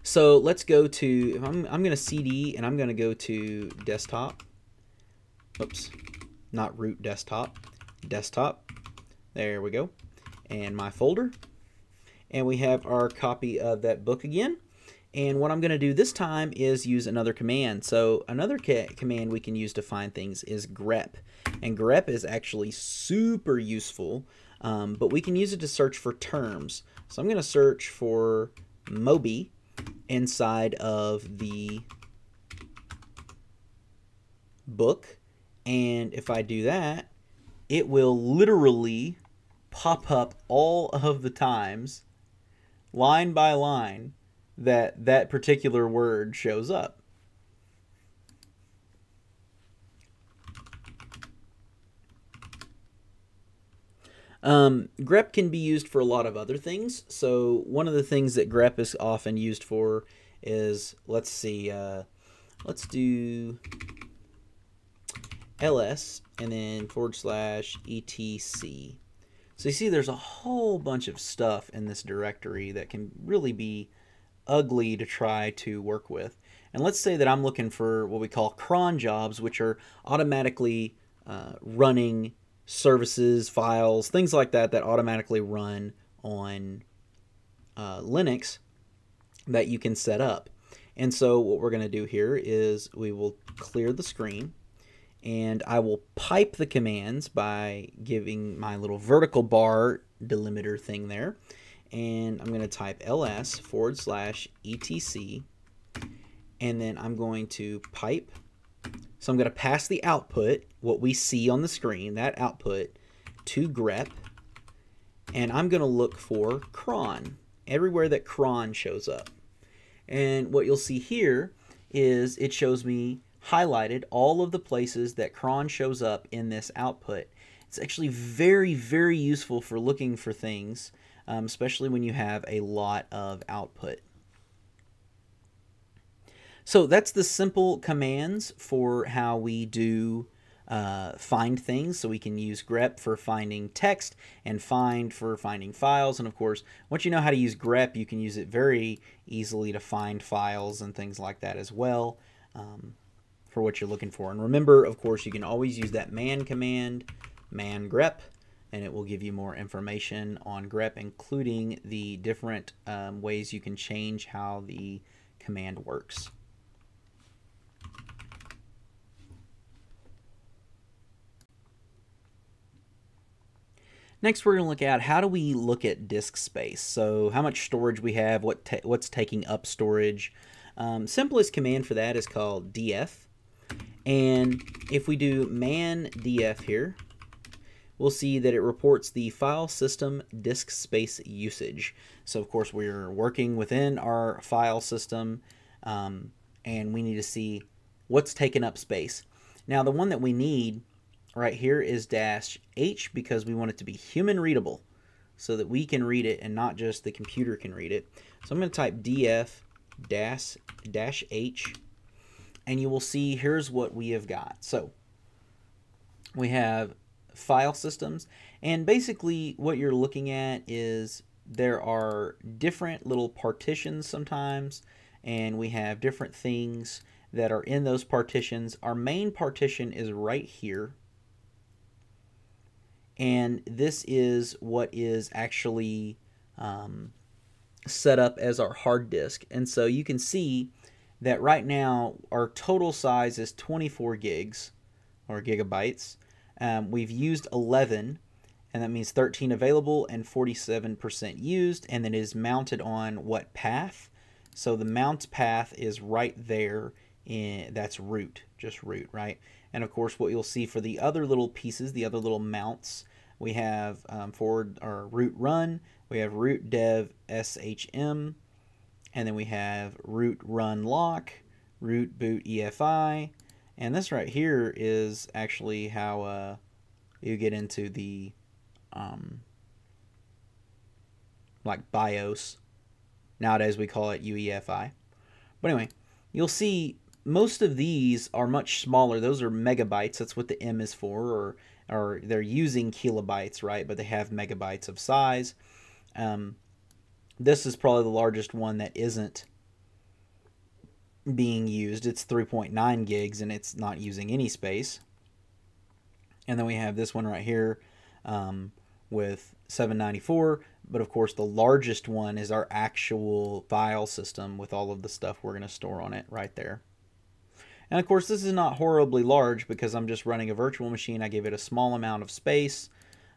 So let's go to, I'm, I'm going to CD and I'm going to go to desktop. Oops, not root desktop, desktop. There we go. And my folder and we have our copy of that book again. And what I'm going to do this time is use another command. So another command we can use to find things is grep. And grep is actually super useful, um, but we can use it to search for terms. So I'm going to search for Moby inside of the book. And if I do that, it will literally pop up all of the times line by line that that particular word shows up. Um, grep can be used for a lot of other things. So one of the things that grep is often used for is, let's see, uh, let's do ls and then forward slash etc. So you see there's a whole bunch of stuff in this directory that can really be ugly to try to work with. And let's say that I'm looking for what we call cron jobs, which are automatically uh, running services, files, things like that that automatically run on uh, Linux that you can set up. And so what we're going to do here is we will clear the screen and I will pipe the commands by giving my little vertical bar delimiter thing there. And I'm going to type ls forward slash etc. And then I'm going to pipe. So I'm going to pass the output, what we see on the screen, that output, to grep. And I'm going to look for cron, everywhere that cron shows up. And what you'll see here is it shows me highlighted all of the places that cron shows up in this output. It's actually very, very useful for looking for things, um, especially when you have a lot of output. So that's the simple commands for how we do uh, find things. So we can use grep for finding text and find for finding files. And of course, once you know how to use grep, you can use it very easily to find files and things like that as well. Um, for what you're looking for. And remember, of course, you can always use that man command, man grep, and it will give you more information on grep, including the different um, ways you can change how the command works. Next, we're going to look at how do we look at disk space. So how much storage we have, what ta what's taking up storage. Um, simplest command for that is called df. And if we do man df here, we'll see that it reports the file system disk space usage. So of course we're working within our file system um, and we need to see what's taking up space. Now the one that we need right here is dash H because we want it to be human readable so that we can read it and not just the computer can read it. So I'm going to type df dash, dash H and you will see here's what we have got. So we have file systems and basically what you're looking at is there are different little partitions sometimes and we have different things that are in those partitions. Our main partition is right here and this is what is actually um, set up as our hard disk. And so you can see that right now our total size is 24 gigs or gigabytes. Um, we've used 11 and that means 13 available and 47% used and then it is mounted on what path so the mount path is right there in that's root just root right and of course what you'll see for the other little pieces the other little mounts we have um, forward or root run we have root dev shm and then we have root run lock root boot efi and this right here is actually how uh, you get into the um, like BIOS. Nowadays we call it UEFI. But anyway, you'll see most of these are much smaller. Those are megabytes. That's what the M is for, or or they're using kilobytes, right? But they have megabytes of size. Um, this is probably the largest one that isn't being used. It's 3.9 gigs and it's not using any space. And then we have this one right here, um, with 794 but of course the largest one is our actual file system with all of the stuff we're going to store on it right there and of course this is not horribly large because I'm just running a virtual machine I give it a small amount of space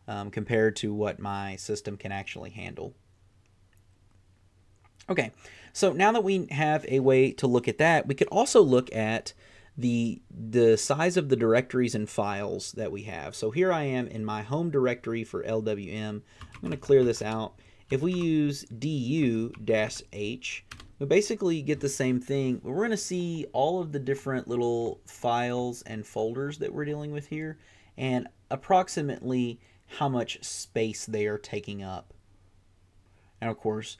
um, compared to what my system can actually handle okay so now that we have a way to look at that we could also look at the the size of the directories and files that we have. So here I am in my home directory for LWM. I'm going to clear this out. If we use du-h, we basically get the same thing. We're going to see all of the different little files and folders that we're dealing with here and approximately how much space they are taking up. And of course,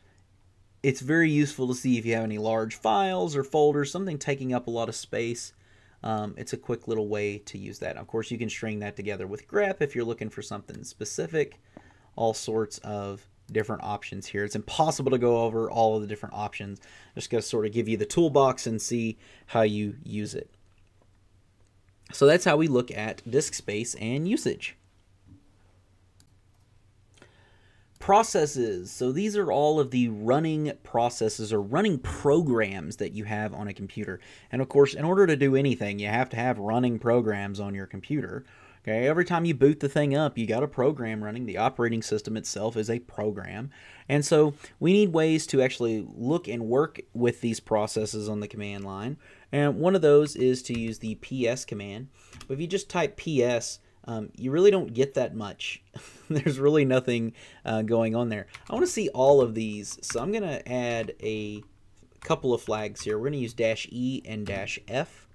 it's very useful to see if you have any large files or folders, something taking up a lot of space um, it's a quick little way to use that. Of course, you can string that together with grep if you're looking for something specific. All sorts of different options here. It's impossible to go over all of the different options. I'm just going to sort of give you the toolbox and see how you use it. So that's how we look at disk space and usage. processes. So these are all of the running processes or running programs that you have on a computer. And of course, in order to do anything, you have to have running programs on your computer. Okay, every time you boot the thing up, you got a program running. The operating system itself is a program. And so we need ways to actually look and work with these processes on the command line. And one of those is to use the ps command. But if you just type ps, um, you really don't get that much. (laughs) There's really nothing uh, going on there. I want to see all of these, so I'm going to add a couple of flags here. We're going to use dash E and dash F,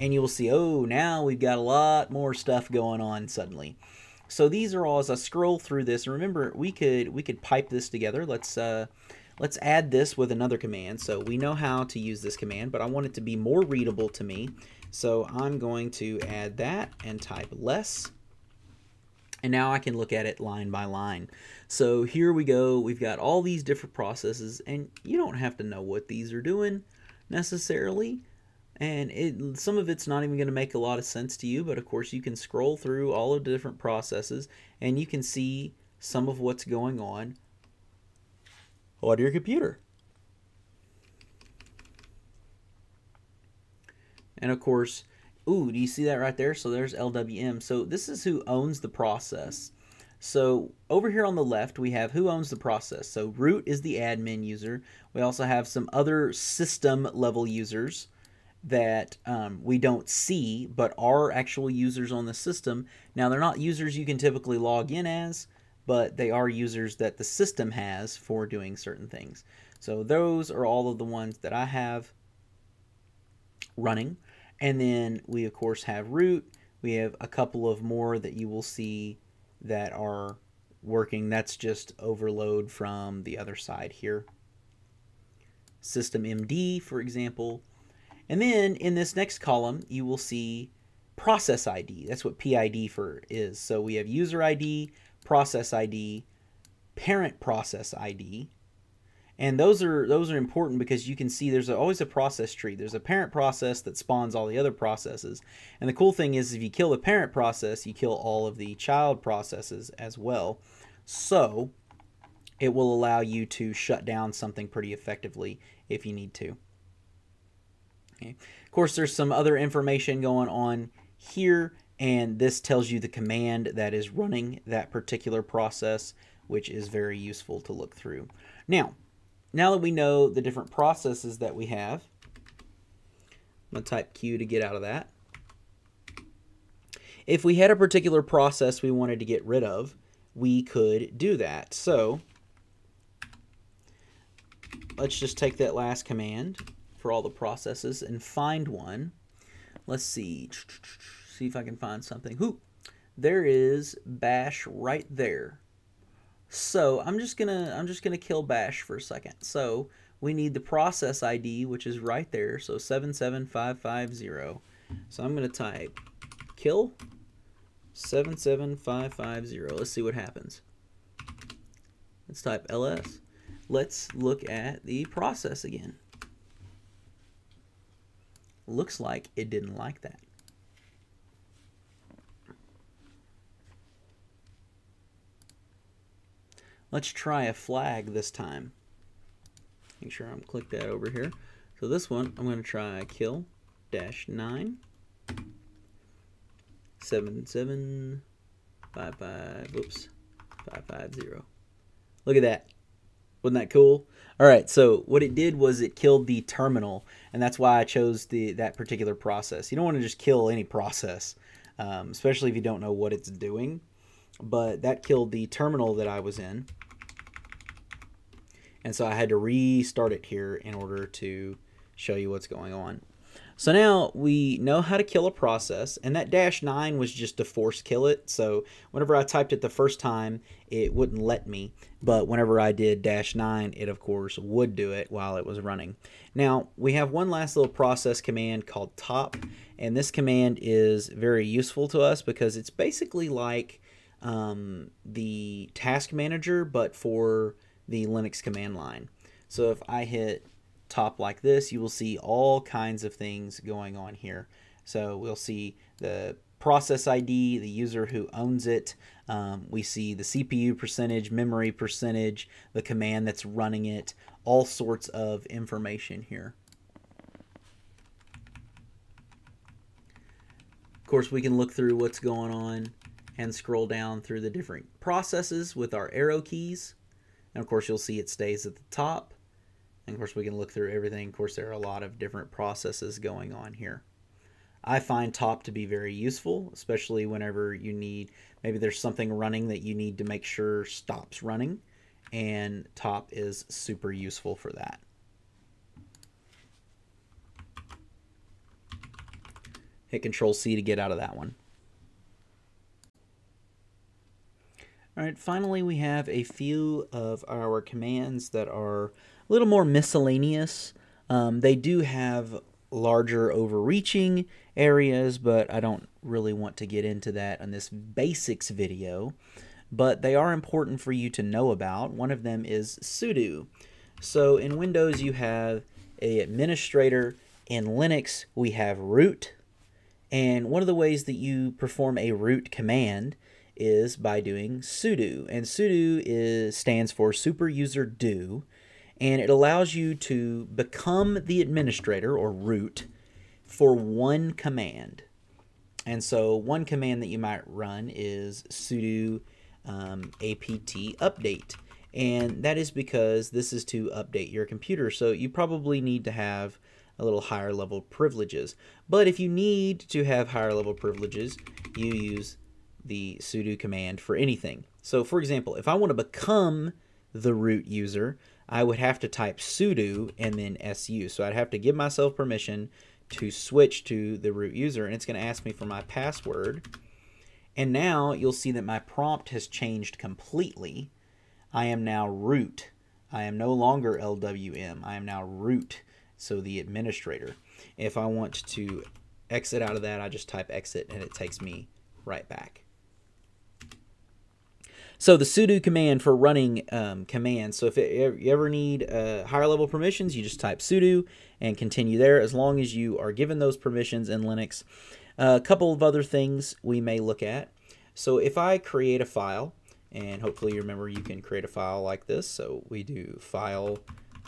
and you will see, oh, now we've got a lot more stuff going on suddenly. So these are all as I scroll through this. And remember, we could we could pipe this together. Let's uh, let's add this with another command. So we know how to use this command, but I want it to be more readable to me. So I'm going to add that and type less. And now I can look at it line by line. So here we go. We've got all these different processes, and you don't have to know what these are doing necessarily. And it, some of it's not even going to make a lot of sense to you, but of course you can scroll through all of the different processes and you can see some of what's going on on your computer. And of course, ooh, do you see that right there? So there's LWM. So this is who owns the process. So over here on the left, we have who owns the process. So root is the admin user. We also have some other system level users that um, we don't see, but are actual users on the system. Now, they're not users you can typically log in as, but they are users that the system has for doing certain things. So those are all of the ones that I have running. And then we, of course, have root. We have a couple of more that you will see that are working. That's just overload from the other side here. systemd, for example. And then in this next column, you will see process ID. That's what PID for is. So we have user ID, process ID, parent process ID, And those are those are important because you can see there's always a process tree. There's a parent process that spawns all the other processes. And the cool thing is if you kill the parent process, you kill all of the child processes as well. So it will allow you to shut down something pretty effectively if you need to. Okay. Of course, there's some other information going on here, and this tells you the command that is running that particular process, which is very useful to look through. Now, now that we know the different processes that we have, I'm going to type Q to get out of that. If we had a particular process we wanted to get rid of, we could do that. So let's just take that last command for all the processes and find one. Let's see. See if I can find something. Whoo! There is bash right there. So I'm just gonna I'm just gonna kill bash for a second. So we need the process ID, which is right there. So 77550. So I'm gonna type kill 77550. Let's see what happens. Let's type ls. Let's look at the process again. Looks like it didn't like that. Let's try a flag this time. Make sure I'm click that over here. So this one, I'm going to try kill dash 9 7 7 5 5 oops 550. Look at that. Wasn't that cool? All right, so what it did was it killed the terminal, and that's why I chose the that particular process. You don't want to just kill any process, um, especially if you don't know what it's doing. But that killed the terminal that I was in, and so I had to restart it here in order to show you what's going on. So now we know how to kill a process, and that dash 9 was just to force kill it. So whenever I typed it the first time, it wouldn't let me. But whenever I did dash 9, it of course would do it while it was running. Now we have one last little process command called top, and this command is very useful to us because it's basically like um, the task manager, but for the Linux command line. So if I hit top like this, you will see all kinds of things going on here. So we'll see the process ID, the user who owns it. Um, we see the CPU percentage, memory percentage, the command that's running it, all sorts of information here. Of course, we can look through what's going on and scroll down through the different processes with our arrow keys. And of course, you'll see it stays at the top. And of course, we can look through everything. Of course, there are a lot of different processes going on here. I find top to be very useful, especially whenever you need, maybe there's something running that you need to make sure stops running, and top is super useful for that. Hit Control C to get out of that one. All right, finally we have a few of our commands that are a little more miscellaneous. Um, they do have larger overreaching areas, but I don't really want to get into that in this basics video. But they are important for you to know about. One of them is sudo. So in Windows you have a administrator. In Linux we have root. And one of the ways that you perform a root command is by doing sudo. And sudo is stands for super user do and it allows you to become the administrator or root for one command. And so one command that you might run is sudo um, apt update. And that is because this is to update your computer. So you probably need to have a little higher level privileges. But if you need to have higher level privileges, you use the sudo command for anything. So for example, if I want to become the root user, I would have to type sudo and then su. So I'd have to give myself permission to switch to the root user and it's going to ask me for my password. And now you'll see that my prompt has changed completely. I am now root. I am no longer LWM. I am now root, so the administrator. If I want to exit out of that, I just type exit and it takes me right back. So the sudo command for running um, commands. So if it, you ever need uh, higher level permissions, you just type sudo and continue there as long as you are given those permissions in Linux. Uh, a couple of other things we may look at. So if I create a file, and hopefully you remember you can create a file like this. So we do file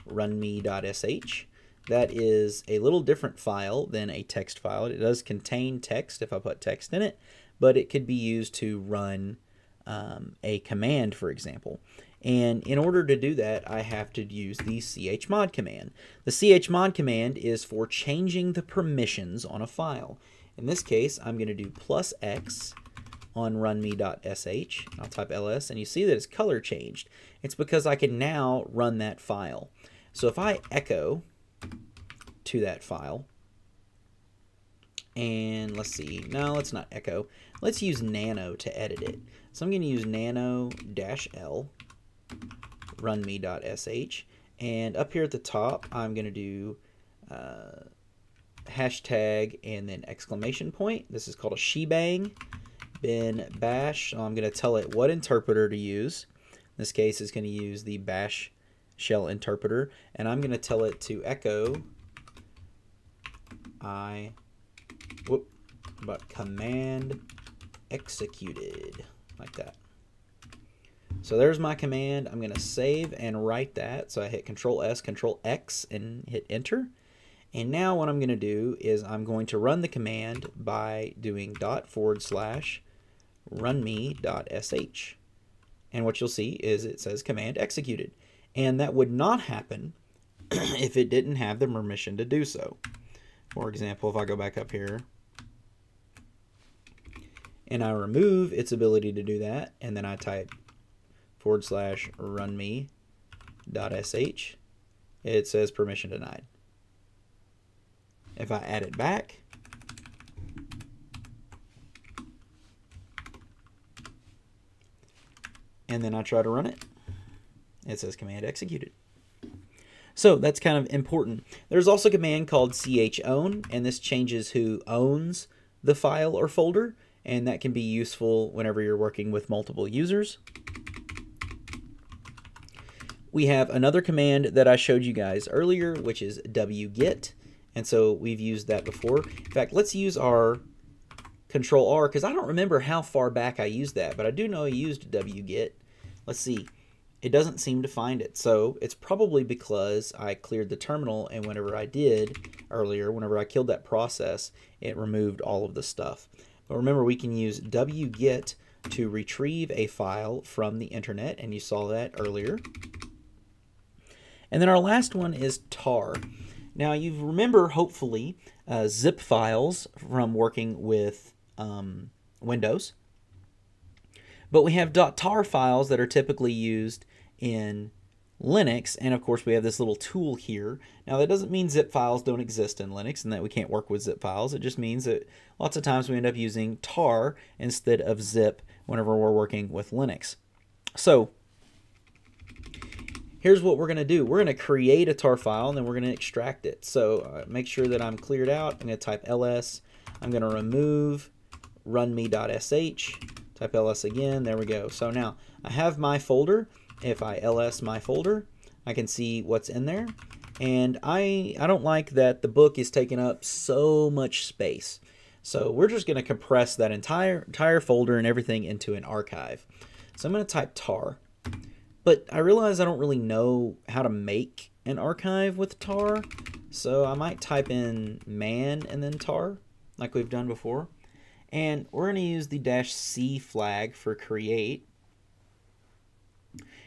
runme.sh. That is a little different file than a text file. It does contain text if I put text in it, but it could be used to run um, a command, for example. And in order to do that, I have to use the chmod command. The chmod command is for changing the permissions on a file. In this case, I'm going to do plus x on runme.sh. I'll type ls, and you see that it's color changed. It's because I can now run that file. So if I echo to that file, and let's see, no, let's not echo. Let's use nano to edit it. So I'm going to use nano-l runme.sh, and up here at the top, I'm going to do uh, hashtag and then exclamation point. This is called a shebang bin bash. So I'm going to tell it what interpreter to use. In this case, it's going to use the bash shell interpreter. And I'm going to tell it to echo I, whoop, but command executed, like that. So there's my command. I'm going to save and write that. So I hit Control S, Control X, and hit Enter. And now what I'm going to do is I'm going to run the command by doing dot forward slash runme.sh. And what you'll see is it says command executed. And that would not happen (clears throat) if it didn't have the permission to do so. For example, if I go back up here and I remove its ability to do that, and then I type forward slash run me dot sh, it says permission denied. If I add it back, and then I try to run it, it says command executed. So that's kind of important. There's also a command called chown, and this changes who owns the file or folder, and that can be useful whenever you're working with multiple users. We have another command that I showed you guys earlier, which is wget, and so we've used that before. In fact, let's use our Control R, because I don't remember how far back I used that, but I do know I used wget. Let's see. It doesn't seem to find it. So it's probably because I cleared the terminal and whenever I did earlier, whenever I killed that process, it removed all of the stuff. But remember, we can use wget to retrieve a file from the internet, and you saw that earlier. And then our last one is tar. Now you remember, hopefully, uh, zip files from working with um, Windows. But we have .tar files that are typically used in Linux, and of course we have this little tool here. Now that doesn't mean zip files don't exist in Linux and that we can't work with zip files. It just means that lots of times we end up using tar instead of zip whenever we're working with Linux. So here's what we're going to do. We're going to create a tar file and then we're going to extract it. So uh, make sure that I'm cleared out. I'm going to type ls. I'm going to remove runme.sh type ls again, there we go. So now I have my folder. If I ls my folder, I can see what's in there. And I, I don't like that the book is taking up so much space. So we're just going to compress that entire, entire folder and everything into an archive. So I'm going to type tar. But I realize I don't really know how to make an archive with tar. So I might type in man and then tar like we've done before. And we're going to use the dash C flag for create.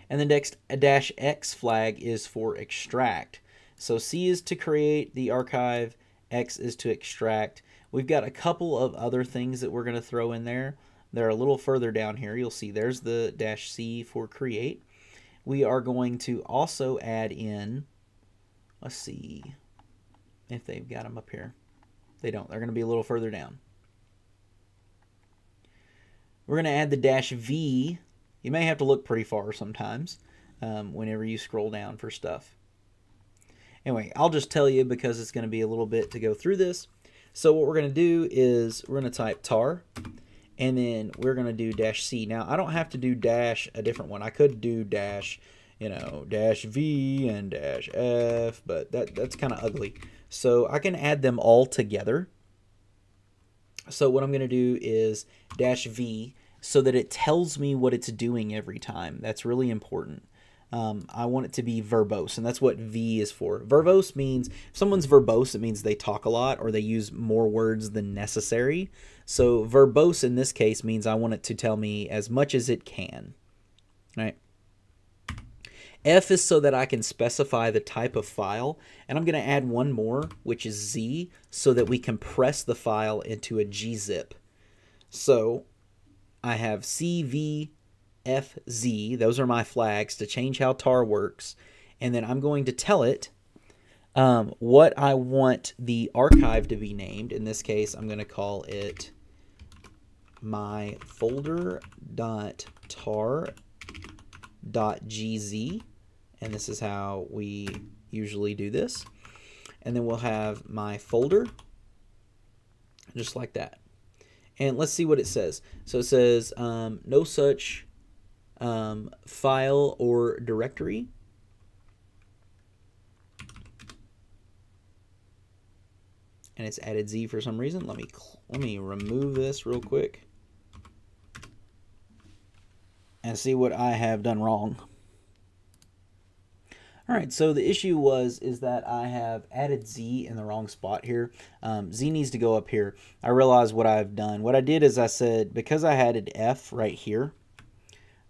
And the next dash X flag is for extract. So C is to create the archive, X is to extract. We've got a couple of other things that we're going to throw in there. They're a little further down here. You'll see there's the dash C for create. We are going to also add in, let's see if they've got them up here. They don't. They're going to be a little further down. We're going to add the dash V. You may have to look pretty far sometimes um, whenever you scroll down for stuff. Anyway, I'll just tell you because it's going to be a little bit to go through this. So what we're going to do is we're going to type tar and then we're going to do dash C. Now, I don't have to do dash a different one. I could do dash, you know, dash V and dash F, but that that's kind of ugly. So I can add them all together. So what I'm going to do is dash V so that it tells me what it's doing every time. That's really important. Um, I want it to be verbose, and that's what V is for. Verbose means if someone's verbose, it means they talk a lot or they use more words than necessary. So verbose in this case means I want it to tell me as much as it can. Right. F is so that I can specify the type of file, and I'm going to add one more, which is Z, so that we compress the file into a gzip. So I have CV FZ. Those are my flags to change how tar works. And then I'm going to tell it um, what I want the archive to be named. In this case, I'm going to call it my folder dot tar dot gz and this is how we usually do this and then we'll have my folder just like that and let's see what it says so it says um, no such um, file or directory. And it's added Z for some reason. Let me let me remove this real quick and see what I have done wrong. All right, so the issue was is that I have added Z in the wrong spot here. Um, Z needs to go up here. I realize what I've done. What I did is I said, because I added F right here,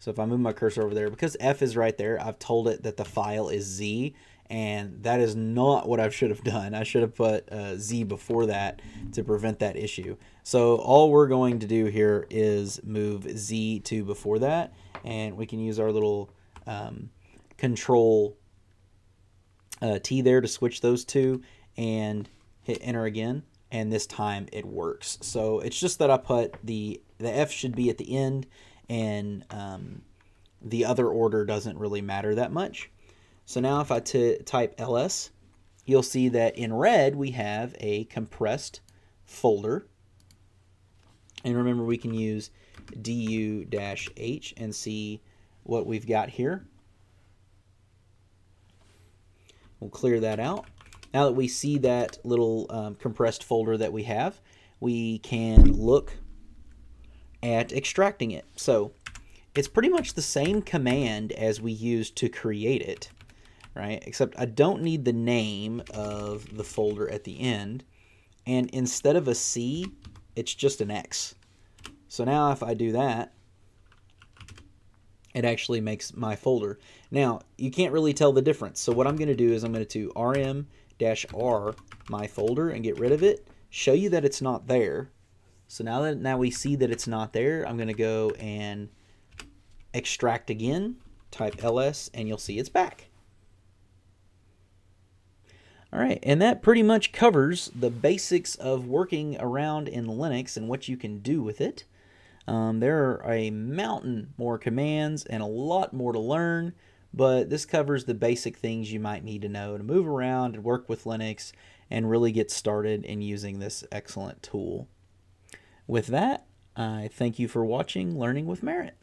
so if I move my cursor over there, because F is right there, I've told it that the file is Z, and that is not what I should have done. I should have put uh, Z before that to prevent that issue. So all we're going to do here is move Z to before that, and we can use our little um, control uh, T there to switch those two, and hit enter again, and this time it works. So it's just that I put the, the F should be at the end, and um, the other order doesn't really matter that much. So now if I type ls, you'll see that in red we have a compressed folder. And remember we can use du-h and see what we've got here. We'll clear that out. Now that we see that little um, compressed folder that we have, we can look at extracting it. So it's pretty much the same command as we used to create it, right? Except I don't need the name of the folder at the end. And instead of a C, it's just an X. So now if I do that, it actually makes my folder. Now, you can't really tell the difference. So what I'm going to do is I'm going to do rm-r my folder and get rid of it, show you that it's not there, so now that now we see that it's not there, I'm going to go and extract again, type ls, and you'll see it's back. All right, and that pretty much covers the basics of working around in Linux and what you can do with it. Um, there are a mountain more commands and a lot more to learn, but this covers the basic things you might need to know to move around and work with Linux and really get started in using this excellent tool. With that, I thank you for watching Learning with Merritt.